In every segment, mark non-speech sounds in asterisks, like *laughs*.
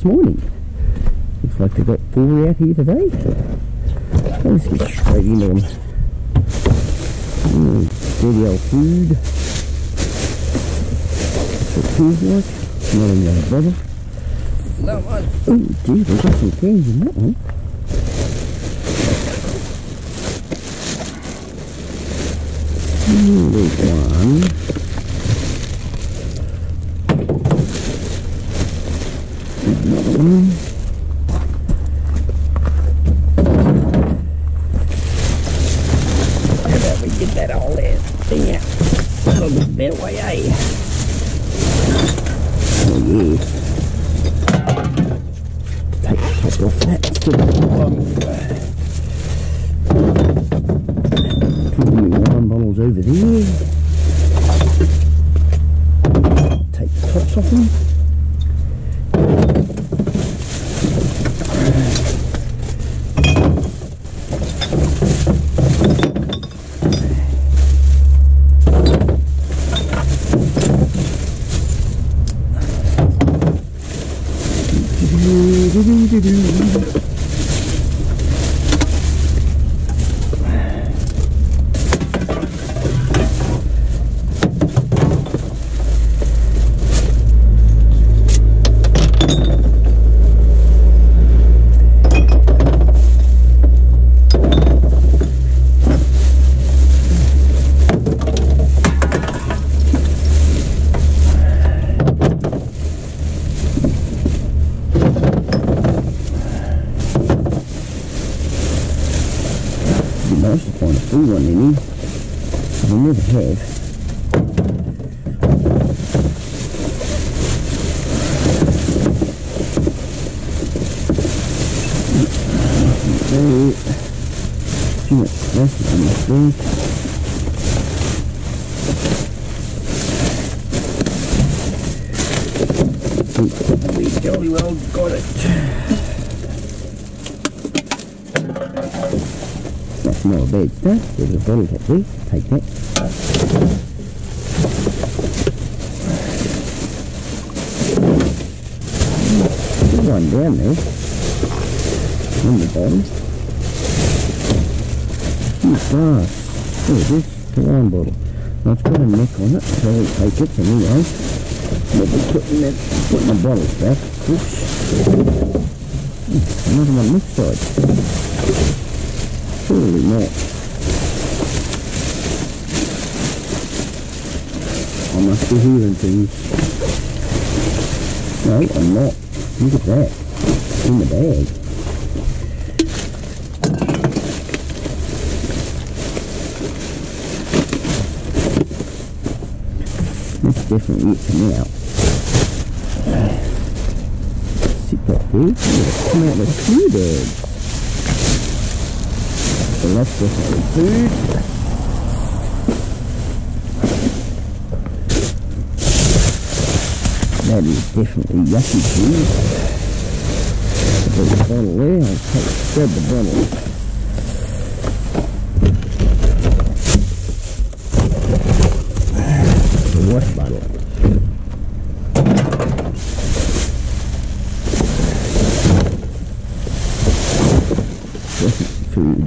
this morning? Looks like they've got four out here today. Let's get straight into them. Mm, dirty old food. That's what it feels like. Not in the other bottle. That one. Oh, gee, they've got some cans in that one. Mm, There's one. Glass. Oh, this the wine bottle. It's got a neck on it, so I'll take it anyway. I'll be putting that, putting my bottles back. Oops. Hmm, another one this side. Surely not. I must be hearing things. No, I'm not. Look at that. In the bag. Out. Sit back there. Yeah, come out with two birds. So that's definitely food. That is definitely yucky food. Put the bottle there. I'll take, spread the bottle. The wash bottle. Definitely food.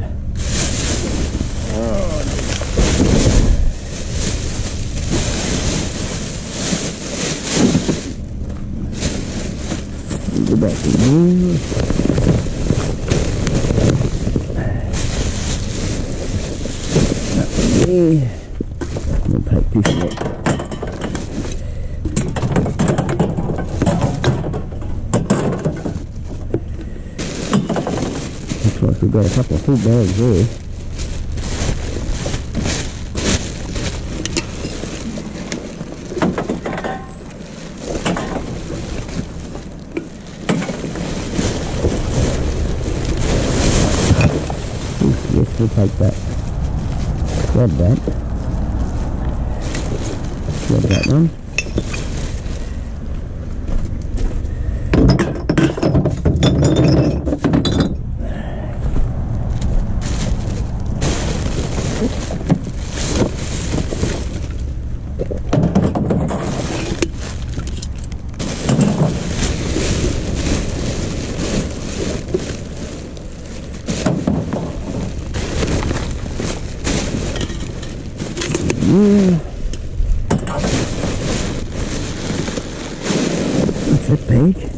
Go back in there. That one there. We'll take this one. Looks like we've full bags there. Yes, we'll take that. Grab that. Grab that one. that bag.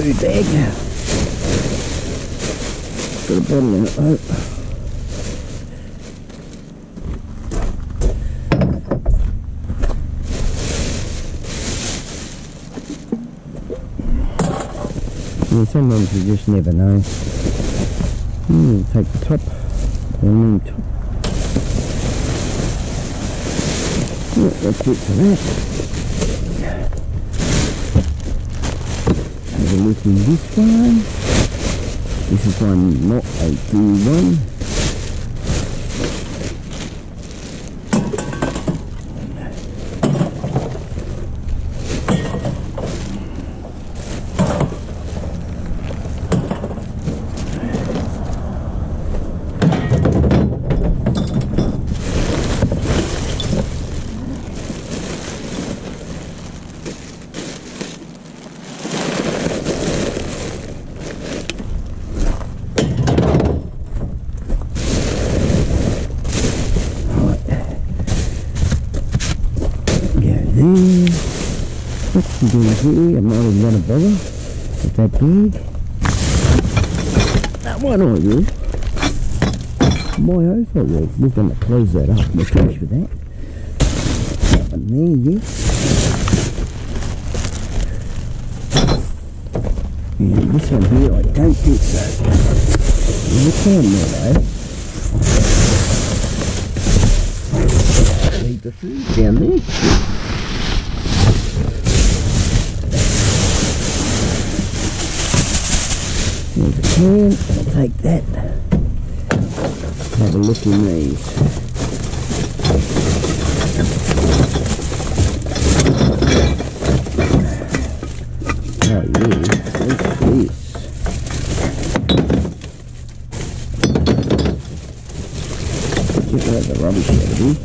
That's a. Got a bottle in it though. Yeah, sometimes you just never know. Hmm, take the top, the top. Yeah, that's it for that. looking this one. This is one not 831. Here? I'm not even gonna bother. Is that one will. My oath I will. We're gonna close that up. We're finished with that. That one there, yes. And this one here, I don't think so. A can there though. Leave the food down there. There's a can. I'll take that. Have a look in these. Oh yeah, look at this. Check out the rubbish out of here.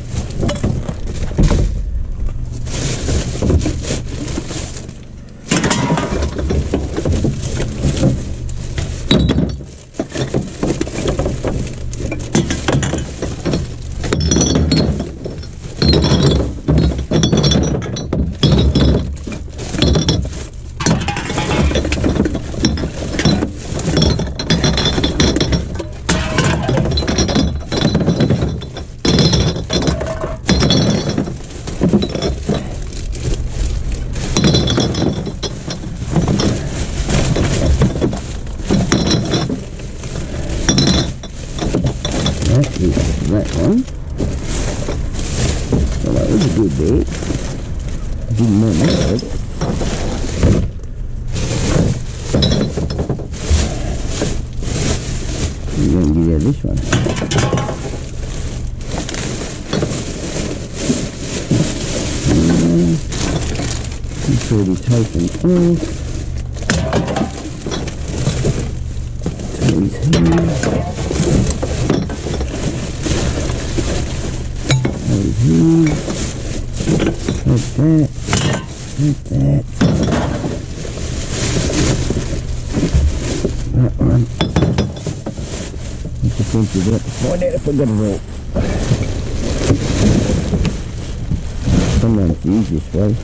That is that one. Well, that was a good bit. Didn't want that. I'm going to get out this one. Mm. It's already off. Here. Here. Like that. Like that. That one. I it. Find out if I got a rope. Sometimes it's the easiest way.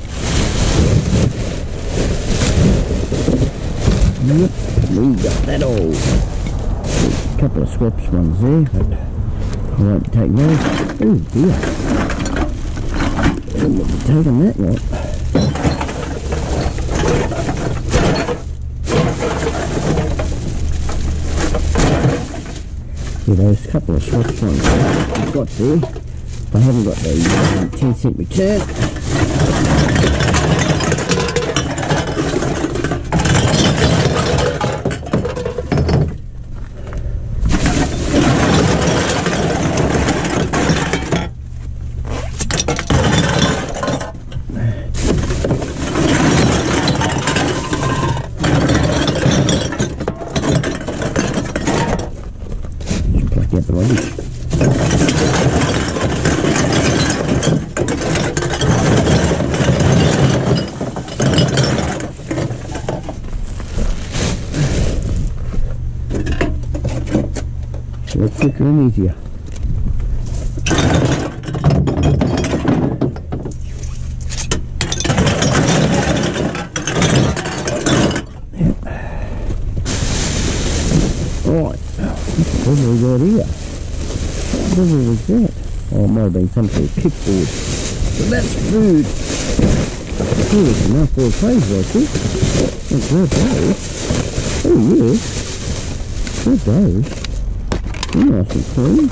Yep, we got that a couple of swaps ones there, but I won't take those. Oh dear. I wouldn't have taken that lot. Yeah, those couple of swaps ones I've got there. I haven't got the um, 10 cent return. Just pluck out the rubbish. So quicker and easier. What have we got here? What was that? Oh, it might have been some sort of kickboard. So that's food. Oh, it's a place like this. Not that those. Oh, yeah. Not those. They're nice and clean.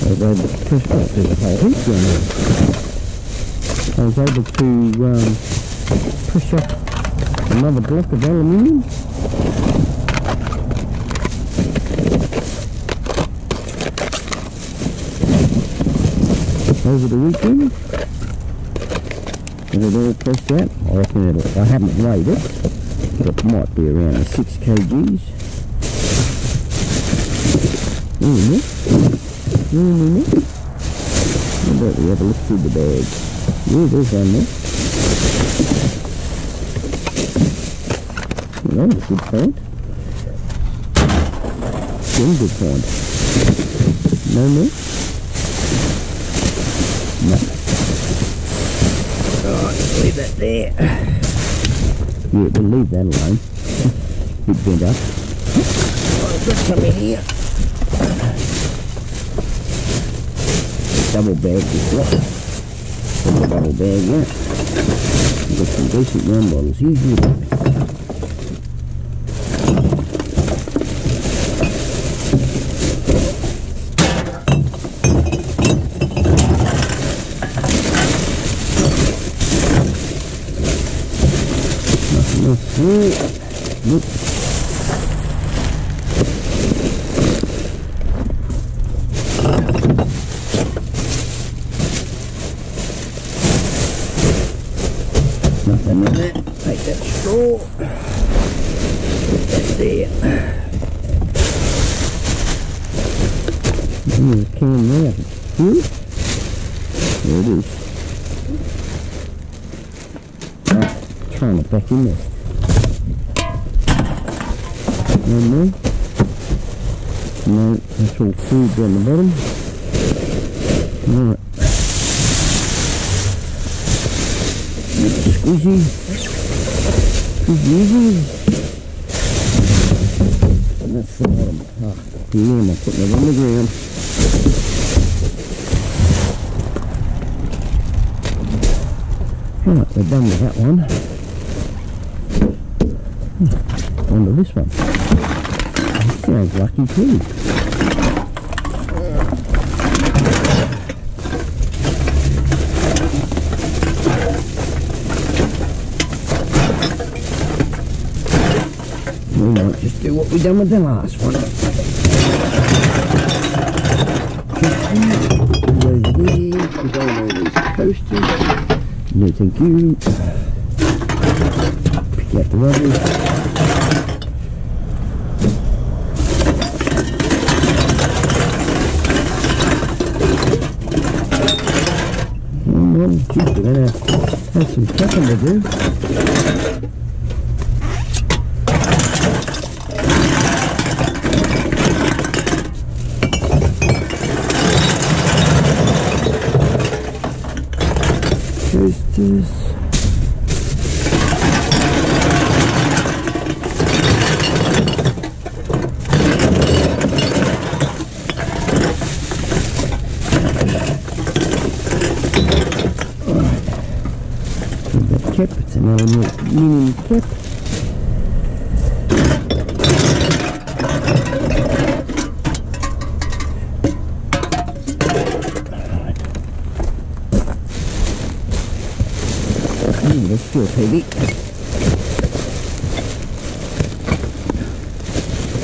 I was able to push up whole heap. I was able to um, push up another block of aluminium. over the weekend. And it all pressed out. I reckon it'll, I haven't weighed it, but it might be around the 6 kgs. Mm -hmm. Mm -hmm. How about we have a look through the bag? Yeah, there's one there. A good point. Still a good point. No more? No. Alright, leave that there. Yeah, we'll leave that alone. It bent up. I've got some in here. Double bag this lot. Double bag, yeah. We've got some decent rum bottles here. Done with the last one. There, put on all these posters. No, thank you. Pick out the rubbish. Come on, geez, we're gonna have some packing to do. Toasters. The cap, it's an aluminium cap. Mm, this feels heavy.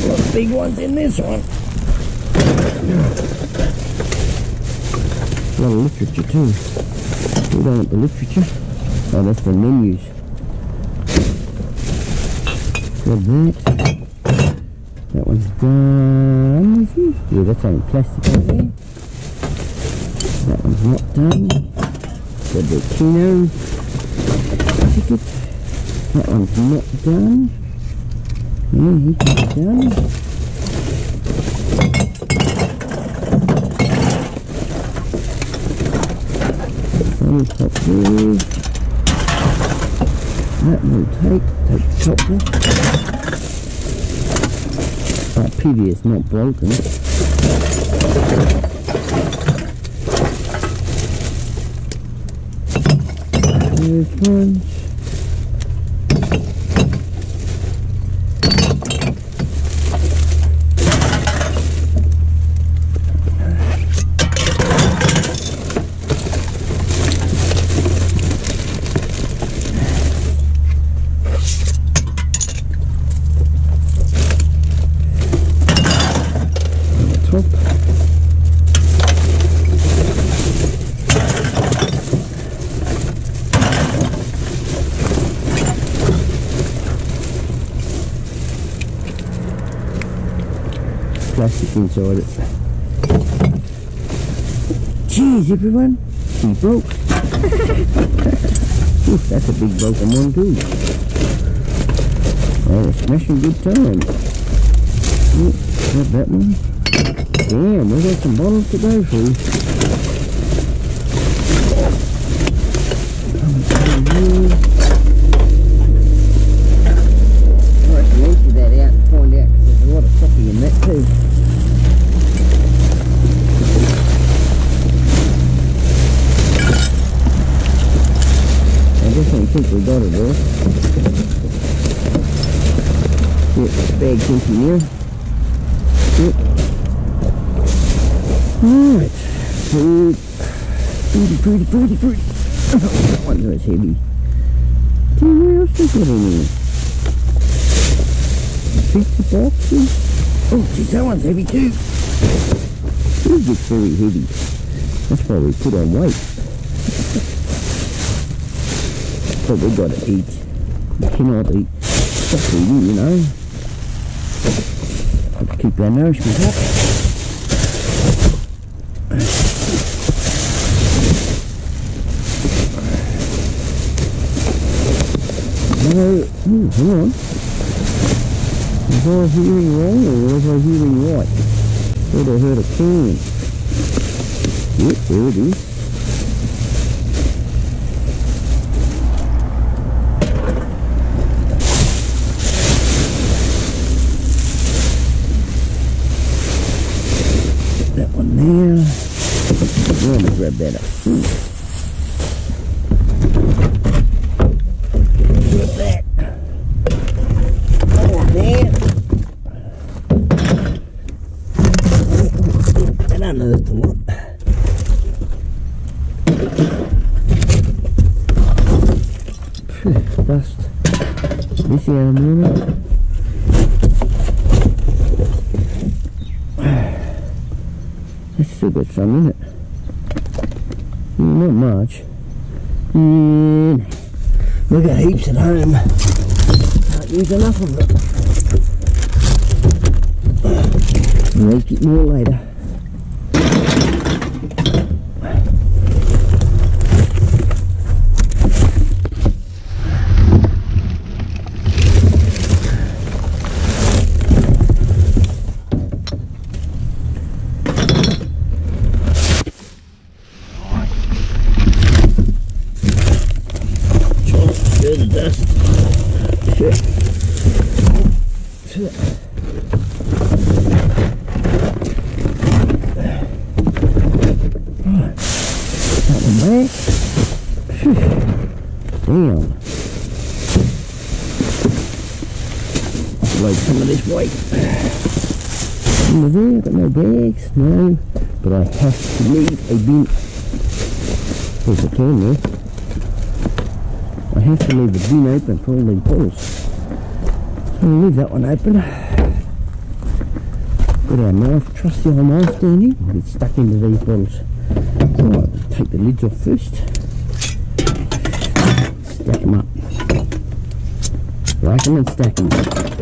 A lot of big in. A lot of literature too. We don't want the literature. Oh, that's the menus. Got that. That one's done. Yeah, that's only plastic over there. That one's not done. The Keno ticket. That one's not done. Yeah, he can be done. will pop there. That will off. That PV is not broken. There's one. top. Inside it. Cheers everyone, he broke. *laughs* Ooh, that's a big broken one too. Oh, a smashing good time. Yep, that one. Damn, we got some bottles to go through. I reckon empty that out and find out 'cause there's a lot of coffee in that too. I definitely think we got it all. Yep, bag's empty now. Yep. Alright. Food. Fruity, fruity, fruity, fruity. that one was heavy. Gee, where else we got in here? Pizza boxes. Oh, geez, that one's heavy too. It very heavy. That's why we put on weight. but we gotta eat. We cannot eat stop eating, you know. Have to keep our nourishment up. No, ooh, hang on. Was I hearing wrong or was I hearing right? Thought I heard a can. Yep, there it is. That one there. Let me grab that up. Ooh. Grab that. More there. And unearthed the lot. Phew, Dust. This animal. It's still got some in it. Mm, not much. Mm, we got heaps at home. Can't use enough of it. We'll more later. Try to clear the dust. Shit. Shit. Right. That one there. Phew. Damn. Load some of this weight. Under there, got no bags, no. But I have to leave a bin. There's a can there. I have to leave the bin open for all these bottles. So we'll leave that one open. Got our knife, trusty old knife down here. We'll get stuck into these bottles. Take the lids off first. Stack them up. Rack them and stack them.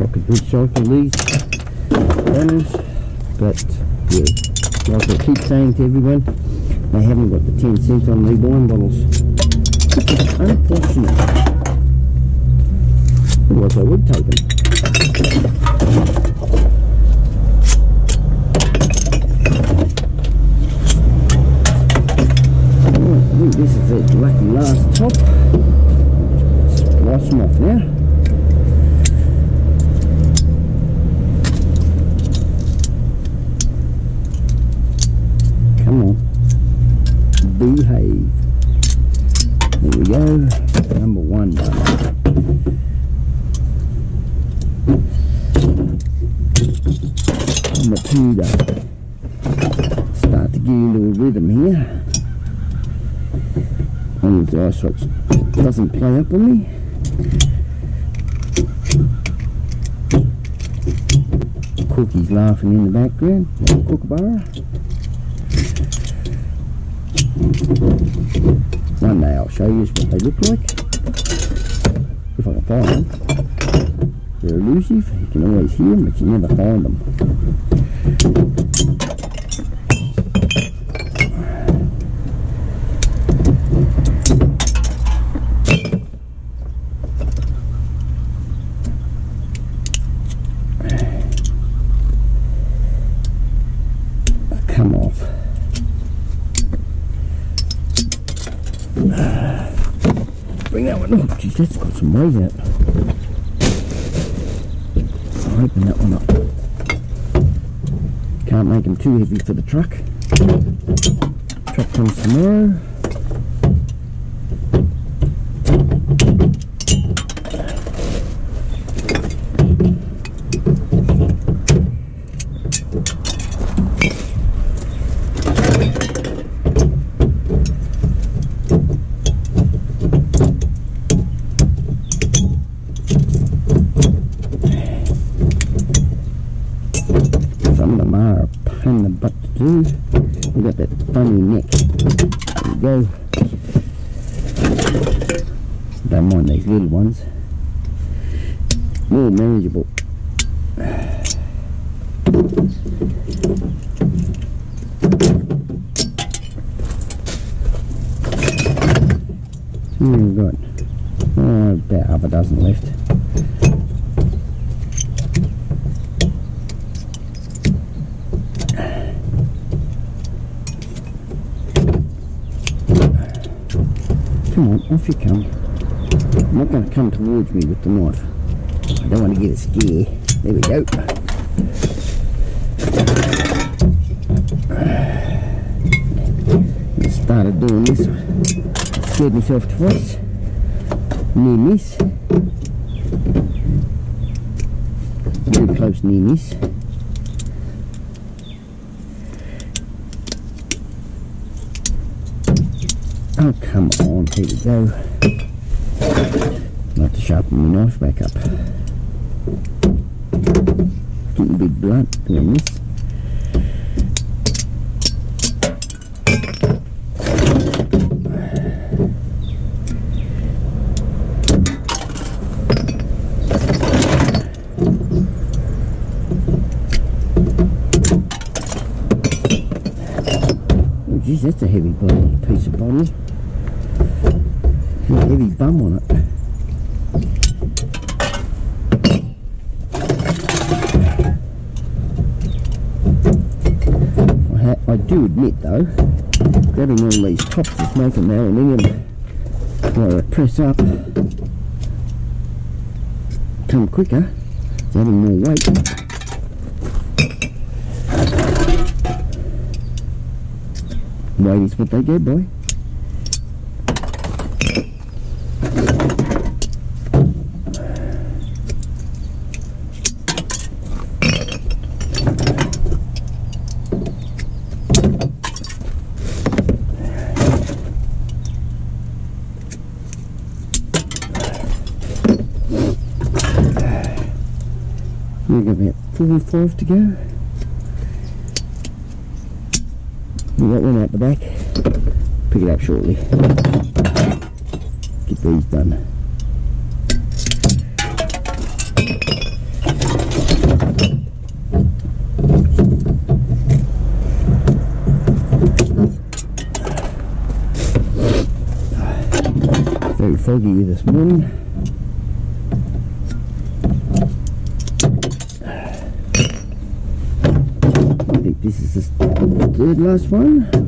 Would be nice if I could recycle these but yeah, like I keep saying to everyone, they haven't got the 10 cent on wine bottles. Which unfortunate. Otherwise I would take them. Alright, I think this is the lucky last top. Just slice them off now. Come on. Behave. There we go. Number one done. Number two done. Start to get into a rhythm here. And the ice rocks doesn't play up on me. Cookie's laughing in the background. Kookaburra. One day I'll show you what they look like. If I can find them. They're elusive, you can always hear them, but you never find them. Come off. Bring Geez, that's got some weight out. I'll open that one up. Can't make them too heavy for the truck. Truck comes tomorrow. Some of them are a pain in the butt to do. They got that funny neck. There we go. Don't mind these little ones. More manageable. So we've got oh, about half a dozen left. Come on, off you come. I'm not going to come towards me with the knife. I don't want to get a scare. There we go. I started doing this. I scared myself twice. Near miss. Very close near miss. Oh, come on. Here we go. I'll have to sharpen my knife back up. Getting a bit blunt doing this. Oh, geez, that's a heavy bloody piece of. Got a heavy bum on it. I, I do admit though, grabbing all these tops is making the aluminium I press up come quicker. It's adding more weight. Weight is what they go by. We've got about four five to go. We got one out the back. Pick it up shortly. Get these done. Very foggy this morning. I think this is the third last one.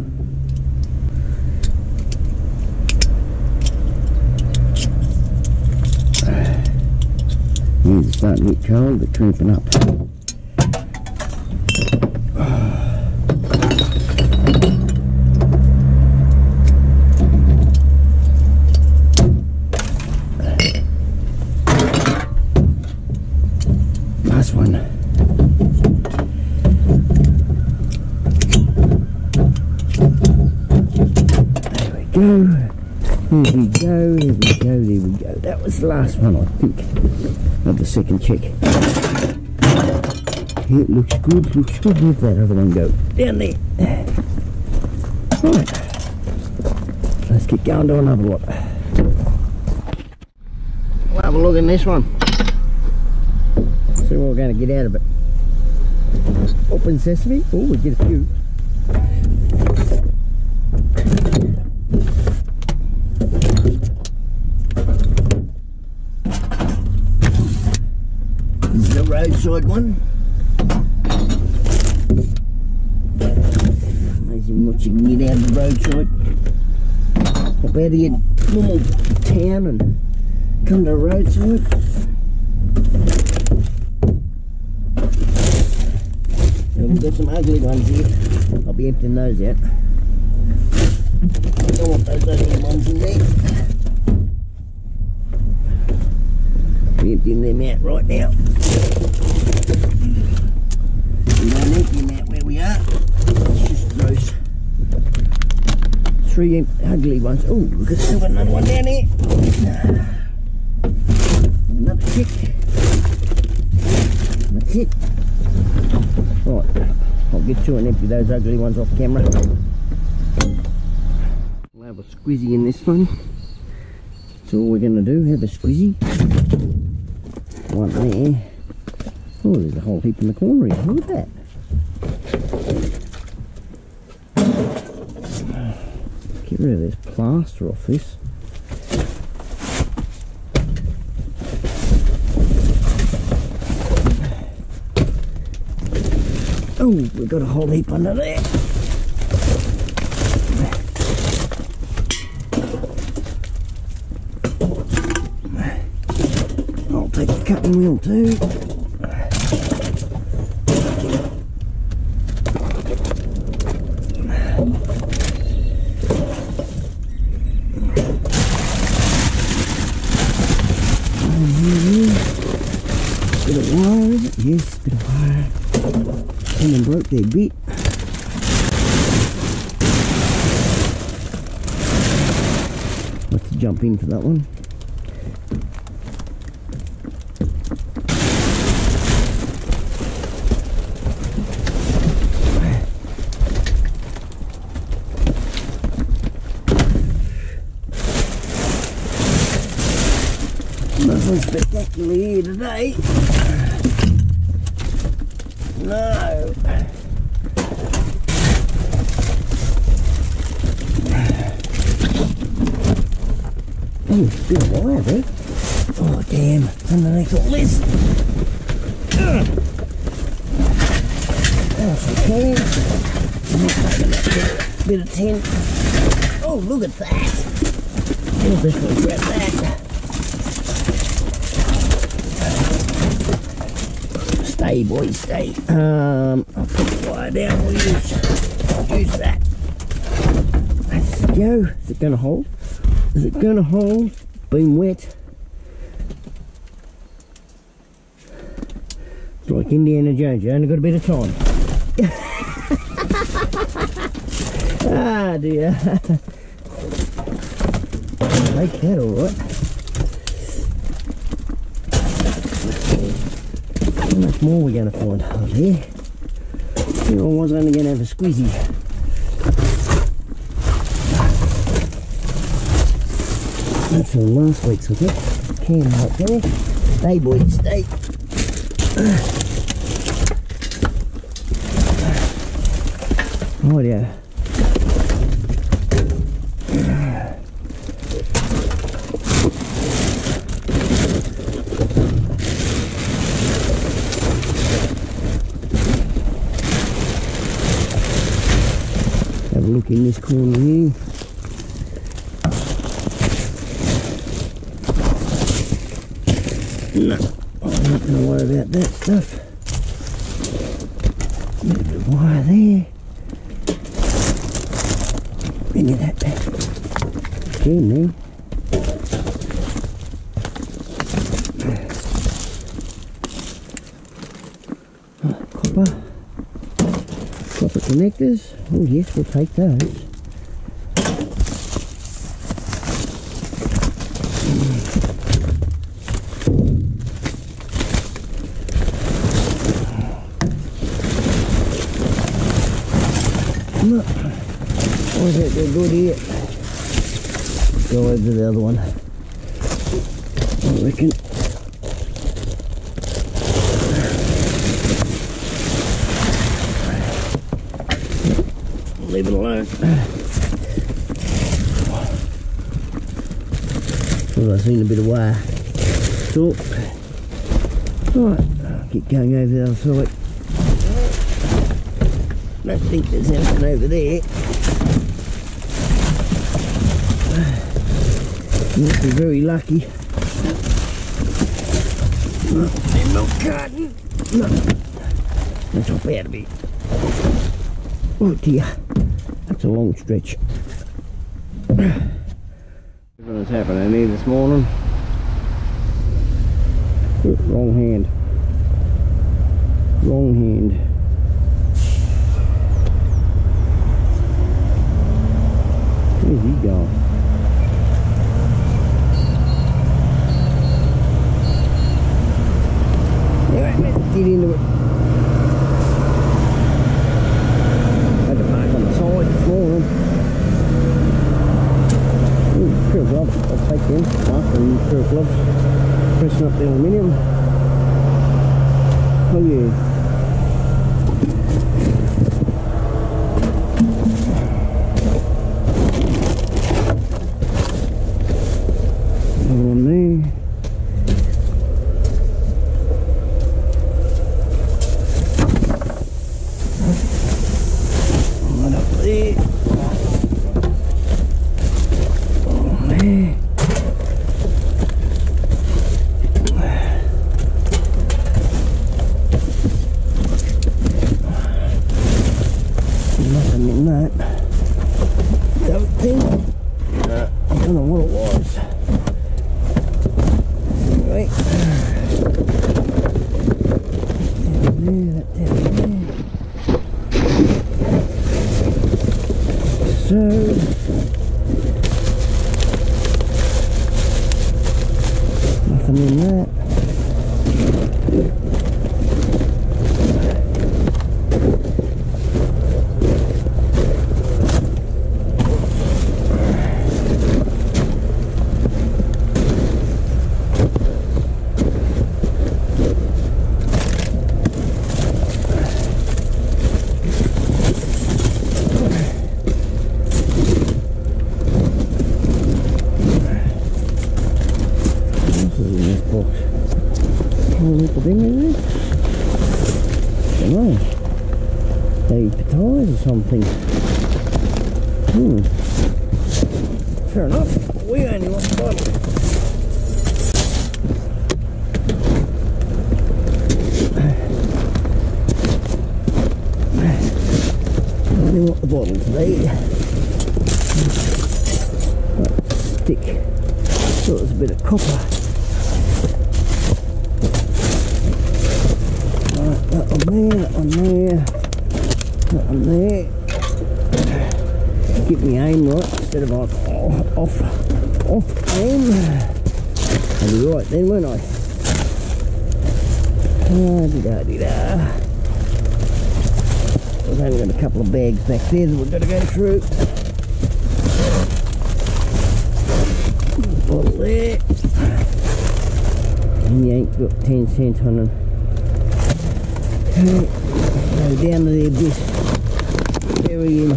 Yeah, cold, they're cramping up. Last one. There we go. There we go, there we go, there we go. That was the last one, I think, the second. Yeah, it looks good, looks good. Where'd that other one go? Down there. Right. Let's get going to another lot. We'll have a look in this one. See what we're going to get out of it. Open sesame. Oh, we get a few. This is roadside one. Amazing what you can get out of the roadside. Hop out of your normal town and come to the roadside. We've got some ugly ones here. I'll be emptying those out. I don't want those ugly ones in there. Emptying them out right now. We don't empty them out where we are. It's just those three ugly ones. Oh, we've got another one down here. Another tick. That's it. Right, I'll get to and empty those ugly ones off camera. We'll have a squizzy in this one. That's all we're going to do, have a squizzy. One there. Oh, there's a whole heap in the corner here. Look at that. Get rid of this plaster off this. Oh, we've got a whole heap under there. I'll take the cutting wheel too. Bit of wire, is it? Yes, bit of wire. Someone broke their bit. In for that one. Nothing spectacular here today. No. Oh, it's been a while, eh? Oh, damn. It's underneath all this. Ugh. That's okay. I'm not taking that bit, bit of tin. That. Definitely grab that. Stay, boys, stay. Um, I'll put the wire down. We'll use, use that. We go. Is it going to hold? Is it going to hold? Been wet. It's like Indiana Jones. You only got a bit of time. *laughs* ah, dear. *laughs* Make that all right. How much more we going to find out here? I was only going to have a squeezy. That's from last week's, was it? Can right there. Stay, boys, stay. Oh yeah. In this corner here. No, I'm not going to worry about that stuff. Bit of wire there. Bring that back. Okay, now. Copper. Copper connectors. Oh yes, we'll take those. Look. Oh, that they're good here? Go over to the other one. I reckon. Well, I've seen a bit of wire. So, right, keep going over the other side. Don't think there's anything over there. Must be very lucky. There's no carton. No. That's not bad to be. Oh dear. That's a long stretch. What's happening here this morning? Ooh, Wrong hand. Wrong hand. Where's he going? Alright, let's get into it. Had to park on the side this morning. Ooh, pair of gloves. I'll take them. After a pair of gloves. Pressing up the aluminium. Oh yeah. Another one there. One up there. One there. Nothing in that. Don't think. Uh, I don't know what it was. Right. Down there, that down there. So. Nothing in that. This is in this box. Whole little thing in there? Don't know. They potatoes or something. Hmm. fair enough. We only want the bottle. only want the bottle today. Right, stick. Thought it was a bit of copper. Right, that one there, that one there, that one there. Get me aim right instead of like off, off, off aim. I'll be right then, won't I? Ah, dee da dee da. We've only got a couple of bags back there that we've got to go through. Bottle there. He ain't got 10 cents on him. Go down to the abyss. Bury him.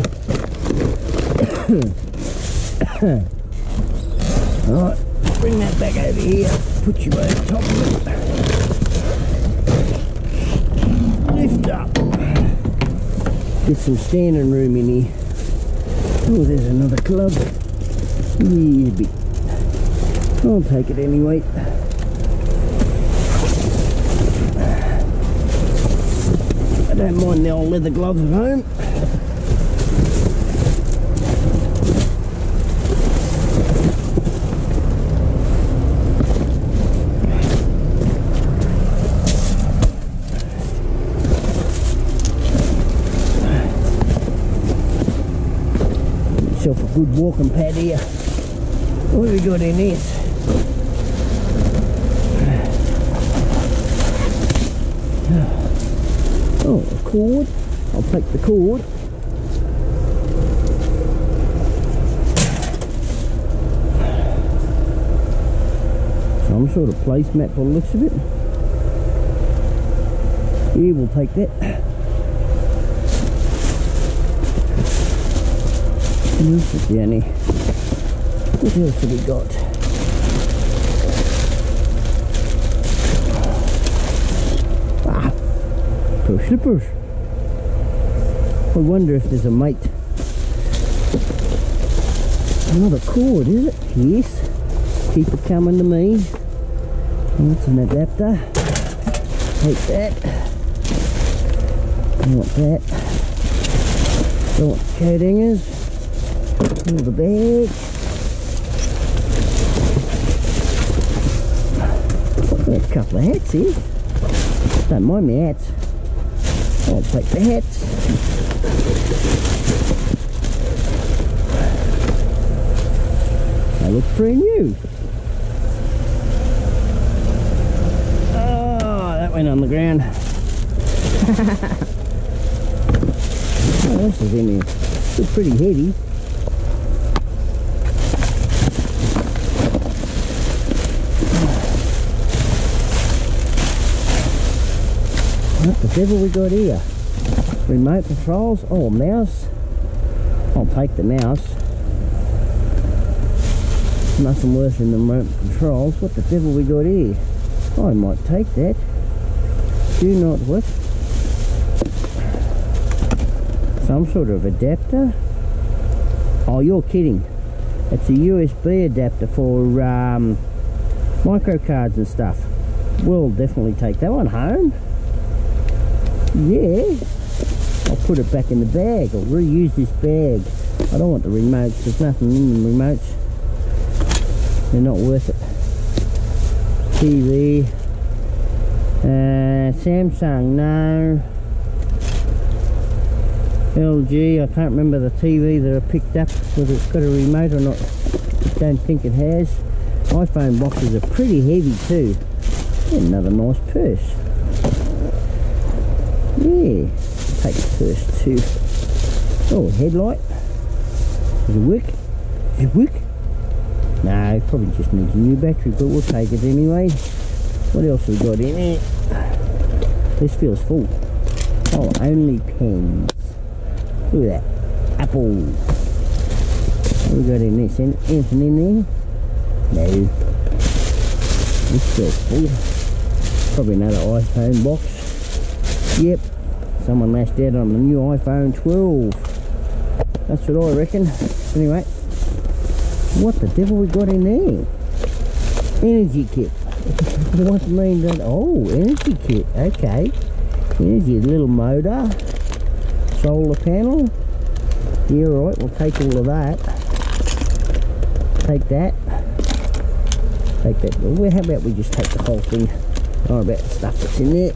Alright, bring that back over here. Put you over top of it. Lift up. Get some standing room in here. Oh, there's another club. Yeah. I'll take it anyway. I don't mind the old leather gloves at home. Myself good walking pad here. We got in this? Oh, a cord. I'll take the cord. Some sort of placemat by the looks of it. We'll take that. Is here? What else have we got? Ah, pair of slippers. I wonder if there's a mate. Another cord, is it? Yes. Keep it coming to me. That's an adapter. Take that. I want that. Don't want the Pull the bag. Got a couple of hats here. Don't mind me hats. I'll take the hats. They look pretty new. Oh, that went on the ground. *laughs* what else is in here? It's pretty heavy. What the devil we got here? Remote controls? Oh, a mouse. I'll take the mouse. Nothing worse than the remote controls. What the devil we got here? I might take that. Do not what? Some sort of adapter? Oh, you're kidding. It's a USB adapter for um, micro cards and stuff. We'll definitely take that one home. Yeah. I'll put it back in the bag. I'll reuse this bag. I don't want the remotes. There's nothing in the remotes. They're not worth it. TV. Uh, Samsung, no. LG, I can't remember the TV that I picked up, whether it's got a remote or not. Don't think it has. iPhone boxes are pretty heavy too. Another nice purse. Yeah, take the purse too. Oh, headlight. Does it work? Does it work? No, it probably just needs a new battery, but we'll take it anyway. What else have we got in here? This feels full. Oh, only pens. Look at that. Apple. What we got in this? An- Anything in there? No. This feels full. Probably another iPhone box. Yep. Someone lashed out on the new iPhone 12. That's what I reckon. Anyway, What the devil we got in there? Energy kit. *laughs* what mean that? Oh, energy kit. Okay. Energy, little motor, solar panel. Yeah, right. We'll take all of that. Take that. Take that. Well, how about we just take the whole thing? All about the stuff that's in there.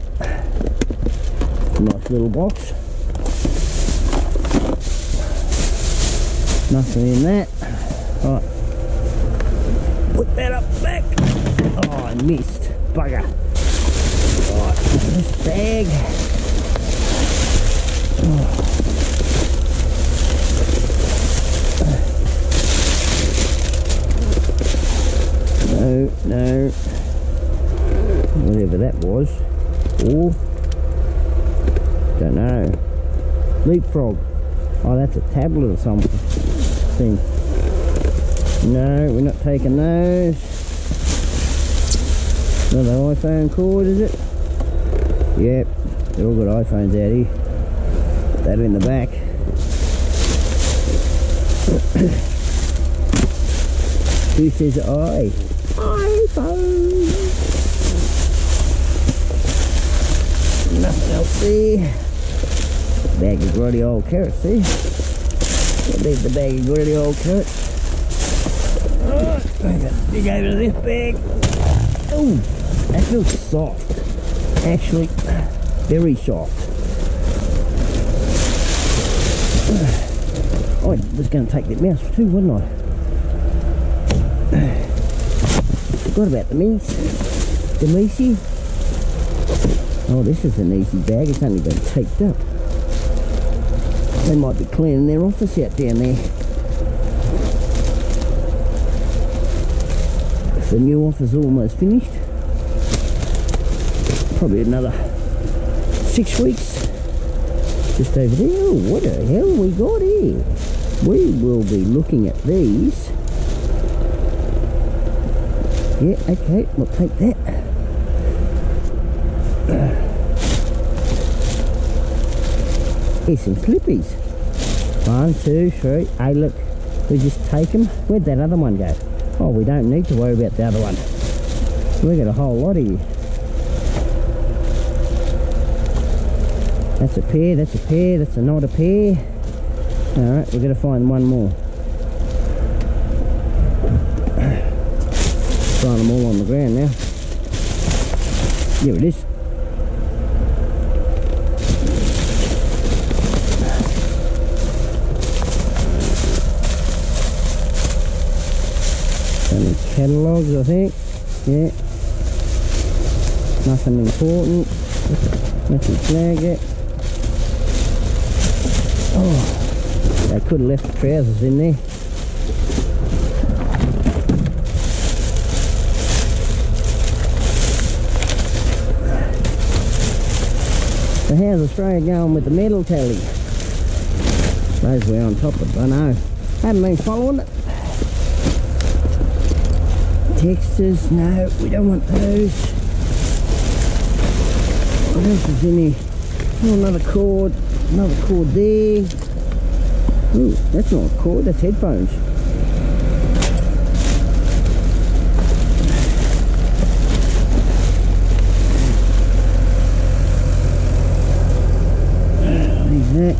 Little box. Nothing in that. Right. Put that up back. Oh, I missed. Bugger. Right, this bag. Oh. No, no. Whatever that was. Or, don't know. Leapfrog. Oh, that's a tablet or something. No, we're not taking those. Another iPhone cord, is it? Yep, they're all got iPhones out here. Put that in the back. Who says I? iPhone. Nothing else there. Bag of grody old carrots, see? Leave the bag of grody old carrots. Alright, I got dig over this bag. Oh, that feels soft. Actually, very soft. Oh, I was going to take that mouse too, wasn't I? Forgot about the meat. The Misi. Oh, this is an easy bag. It's only been taped up. They might be cleaning their office out down there. The new office almost finished. Probably another six weeks. Just over there. Oh, what the hell we got here? We will be looking at these. Yeah, okay, we'll take that. Here's some slippies. One, two, three. Hey, look, we just take them. Where'd that other one go? Oh, we don't need to worry about the other one. We got a whole lot of you. That's a pair, that's a pair, that's a not a pair. Alright, we're going to find one more. Find them all on the ground now. Here it is. Any catalogues, I think. Yeah. Nothing important. Nothing flag it. Oh, I could have left the trousers in there. So how's Australia going with the medal tally? Suppose we're on top of I know. Haven't been following it. Textures, no, we don't want those. Oh, what else is in here? Oh, another cord, another cord there. Ooh, that's not a cord, that's headphones. Leave that.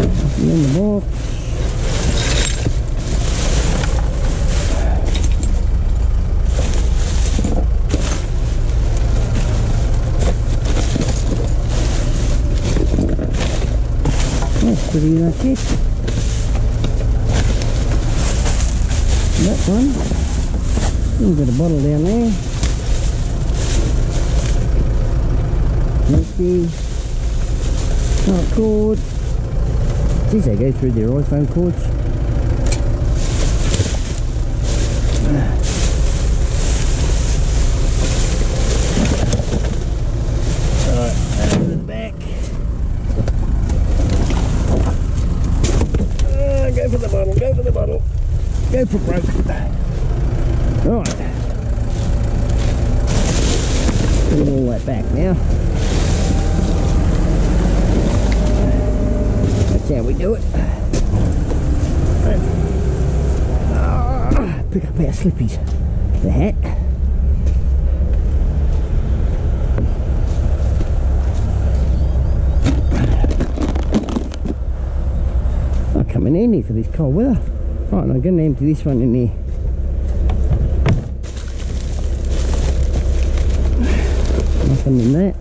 Nothing in the box. That's pretty much it. That one. We've got a bottle down there. Empty. Not cord. Geez, they go through their iPhone cords. Alright, over the back. Uh, go for the bottle, go for the bottle. Go for broke. Alright. do it. Let's, ah, pick up our slippies. The hat. I'll come in handy for this cold weather. Right, I'm going to empty this one in there. Nothing in that.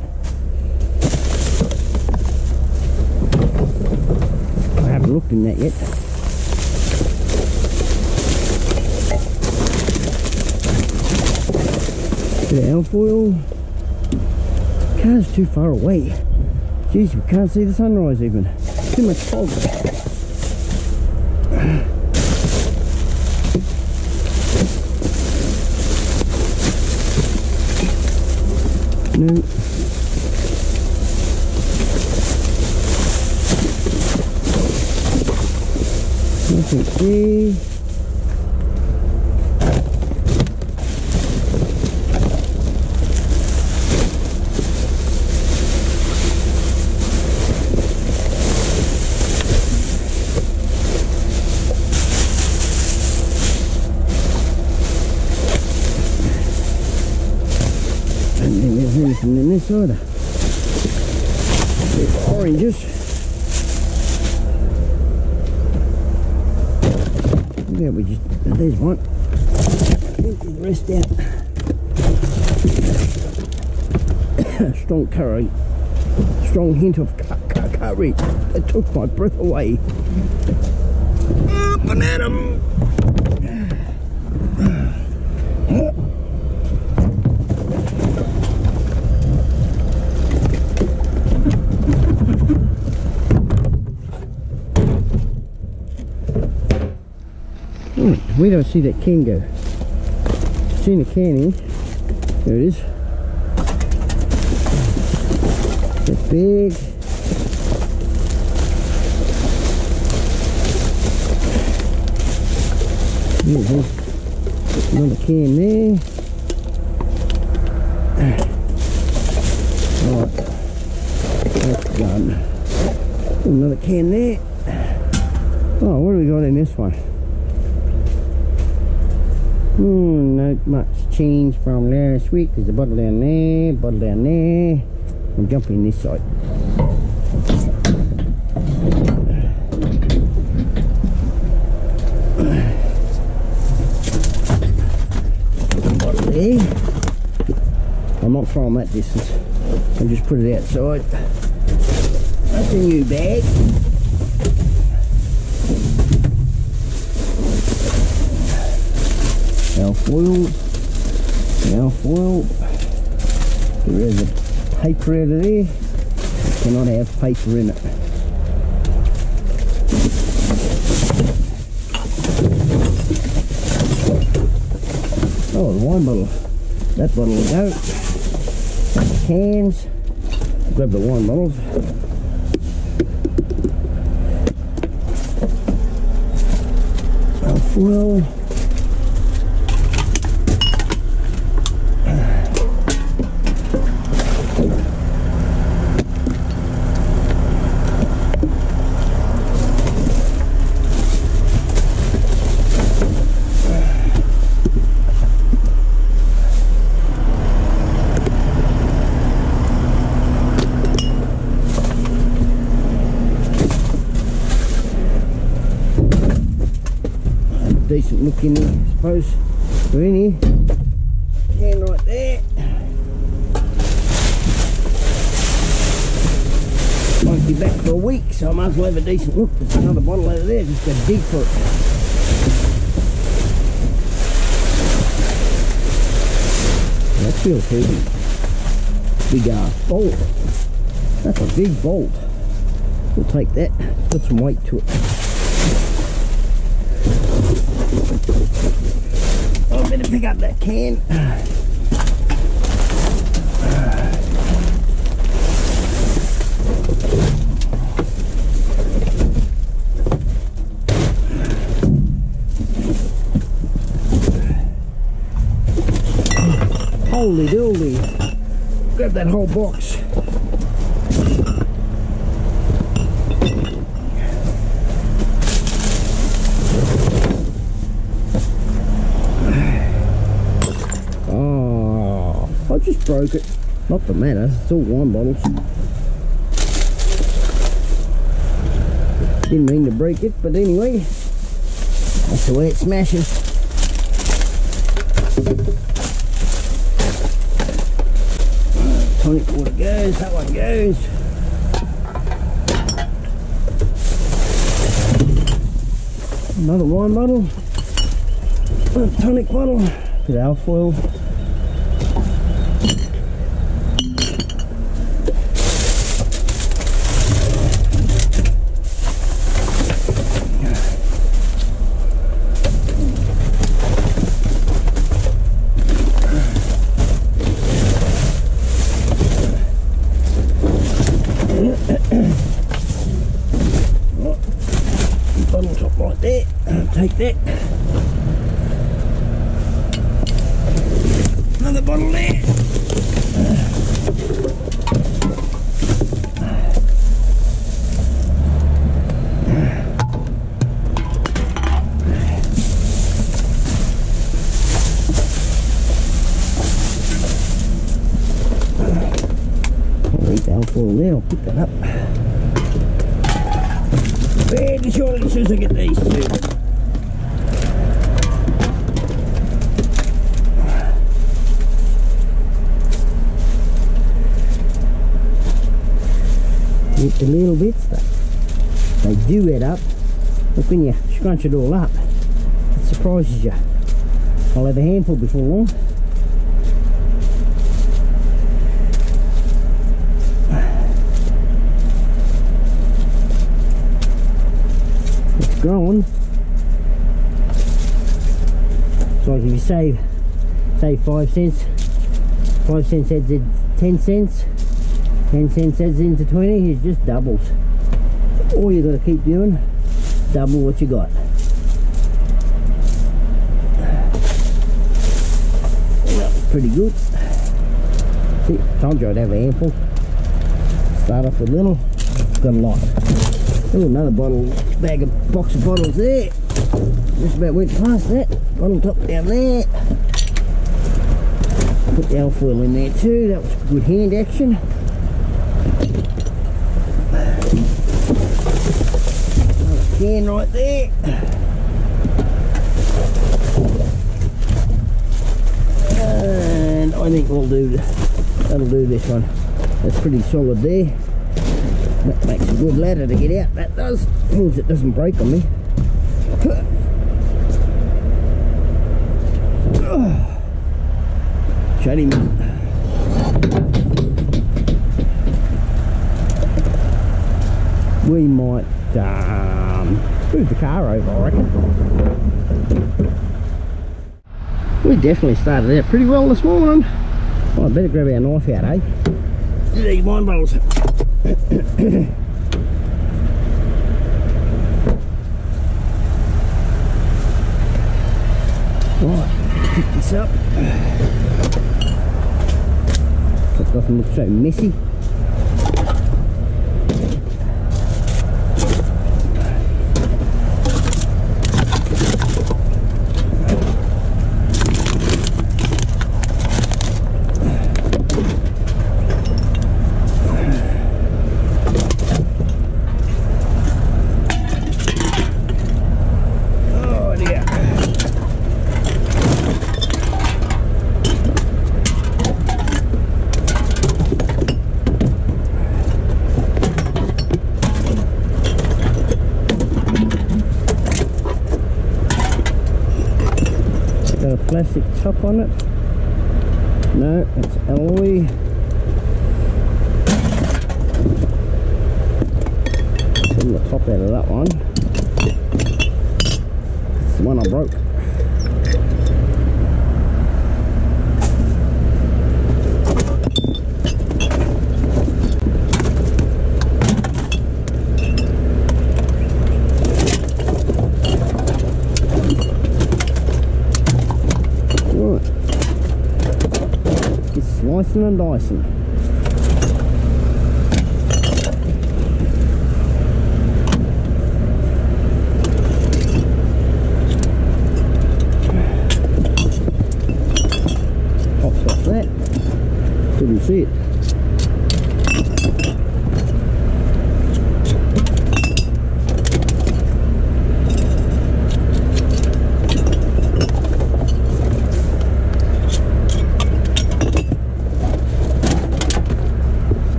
I haven't looked in that yet. Bit of alfoil. Car's too far away. Jeez, we can't see the sunrise even. Too much fog. No. Nothing there. And then there's anything in this either. There's oranges. Yeah, we just, there's one. Empty the rest out. Strong curry. Strong hint of cu- cu- curry. It took my breath away. Up and at. Hmm, we don't see that can go. Seen a can here. There it is. That big. Here's a- another can there. Right. That's done. Another can there. Oh, what do we got in this one? Hmm, not much change from last week. There's a bottle down there, bottle down there. I'm jumping this side. Bottle there. I'm not from that distance. and just put it outside. That's a new bag. alfoil, alfoil, get rid of the paper out of there, cannot have paper in it. Oh, the wine bottle, that bottle will go, cans, grab the wine bottles. Alfoil. decent look in there, I suppose. We're in. Can right there. Won't be back for a week, so I might as well have a decent look. There's another bottle over there, just go dig for it. That feels heavy. Big ass bolt. That's a big bolt. We'll take that. It's got some weight to it. Oh, I better pick up that can. Holy dooly. Grab that whole box. Broke it. Not the matter, it's all wine bottles. Didn't mean to break it, but anyway, that's the way it smashes. Tonic water goes, that one goes. Another wine bottle. Tonic bottle. Bit of alfoil. bottle top right there. Take that. Another bottle there. I'll eat the alcohol there, I'll pick that up. Fairly sure as soon as I get these two. Get the little bits though. They do add up. Look it all up, it surprises you. I'll have a handful before long. It's growing. So if you save, save five cents, five cents adds in ten cents, ten cents adds into twenty, it just doubles. All you got to keep doing, double what you got. That was pretty good. See, told you I'd have a handful. Start off with little, got a lot. Oh, another bottle, bag of box of bottles there. Just about went past that. Bottle top down there. Put the alfoil in there too. That was good hand action. Another can right there. And I think we'll do that'll do this one. That's pretty solid there. That makes a good ladder to get out. That does. As long as it doesn't break on me. *sighs* Shut him. We might um, move the car over, I reckon. We definitely started out pretty well this morning. Oh, I better grab our knife out, eh? These wine bottles. Right, pick this up. It doesn't look so messy. Oh dear. Got a plastic top on it.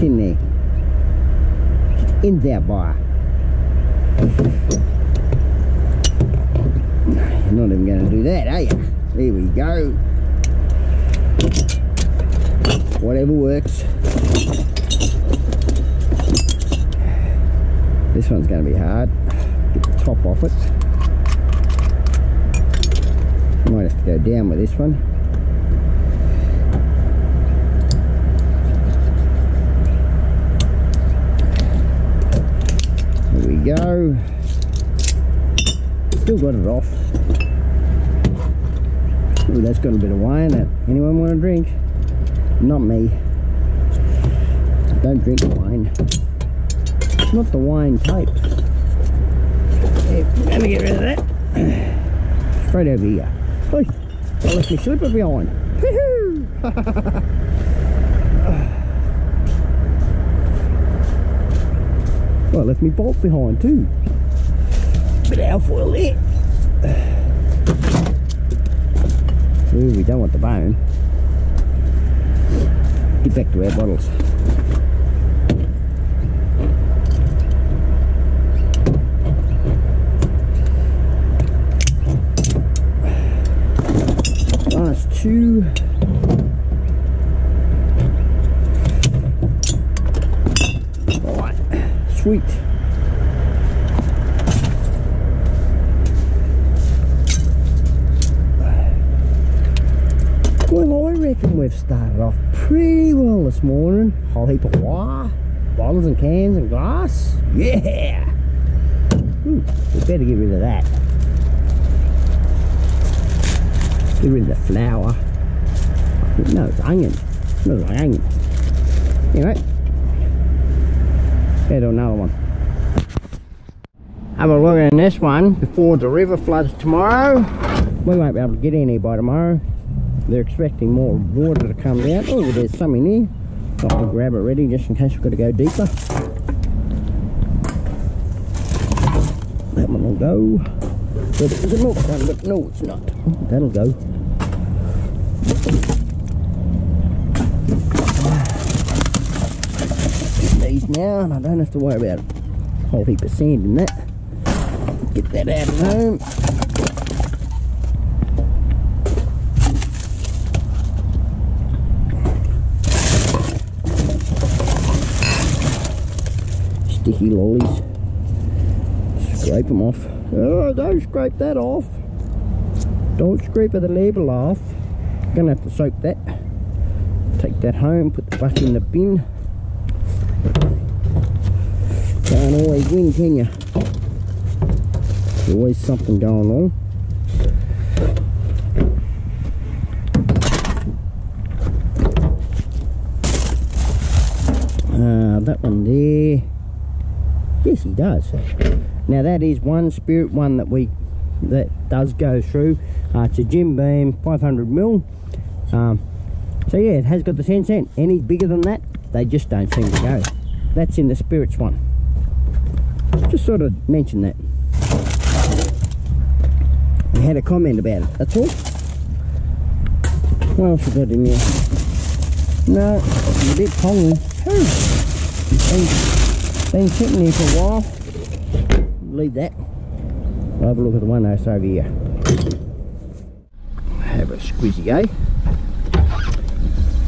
Get in there. Get in there, boy. You're not even going to do that, are you? There we go. Whatever works. This one's going to be hard. Get the top off it. Might have to go down with this one. Still got it off. Ooh, that's got a bit of wine. in it anyone want a drink? Not me. Don't drink wine. It's not the wine type. Let me get rid of that. Straight over here. Oi, I left my slipper behind. *laughs* Well, I left me bolt behind too. Bit of alfoil there. Ooh, we don't want the bone. Get back to our bottles. Last two. Sweet. Well, I reckon we've started off pretty well this morning. Whole heap of wire, bottles and cans and glass. Yeah! Ooh, we better get rid of that. Get rid of the flour. No, it's onion. smells like onion. Anyway, another one. Have a look at this one before the river floods tomorrow. We won't be able to get any by tomorrow. They're expecting more water to come down. Oh, there's some in here. I'll grab it ready just in case we've got to go deeper. That one will go. But it was a milk one, but no, it's not. That'll go. Get these now, and I don't have to worry about a whole heap of sand in that. Get that out of home. Sticky lollies. Scrape them off. Oh, don't scrape that off. Don't scrape the label off. Gonna have to soak that. Take that home, put the butt in the bin. Always win, can you? There's always something going on. Uh, that one there. Yes, he does. Now that is one spirit one that we that does go through. Uh, it's a Jim Beam 500 mil. Um, so yeah, it has got the 10 cent. Any bigger than that, they just don't seem to go. That's in the spirits one. Just sort of mention that. I had a comment about it. That's all. What else we got in here? No, a bit pongy. Been, been sitting here for a while. Leave that. I'll have a look at the one that's over here. Have a squeezy eh?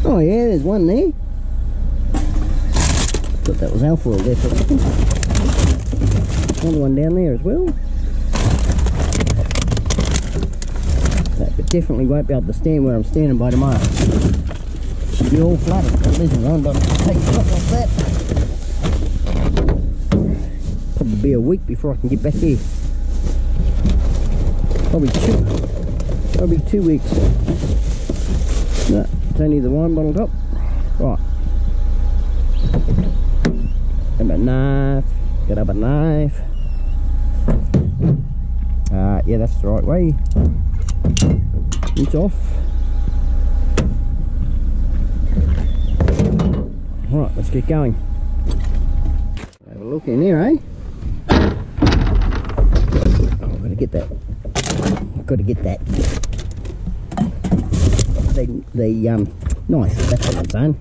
Oh yeah, there's one there. Thought that was alfoil there for a second. Another one down there as well. But definitely won't be able to stand where I'm standing by tomorrow. Should be all flooded. I'm going to take the top off that. Probably be a week before I can get back here. Probably two. Probably two weeks. No, it's only the wine bottle top. Right. Grab a knife. Grab a knife. Yeah, that's the right way. It's off. Right, let's get going. Have a look in here, eh? Oh, got to get that. I've got to get that. The, the um, knife, that's what I'm saying.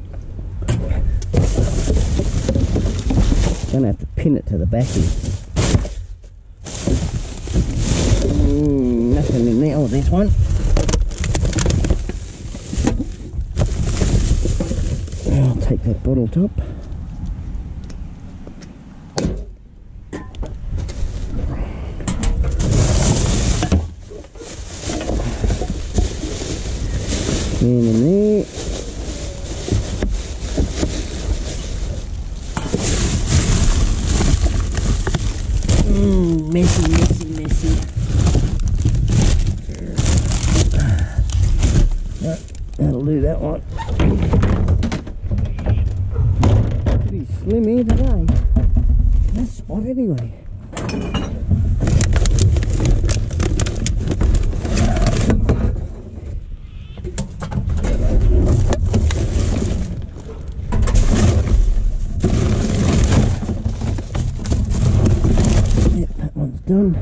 Gonna have to pin it to the back here. Mm, there's one. I'll take that bottle top. In there. Mm, messy, messy, messy. Right, that'll do that one. Pretty slim here today. That spot anyway. Yep, that one's done.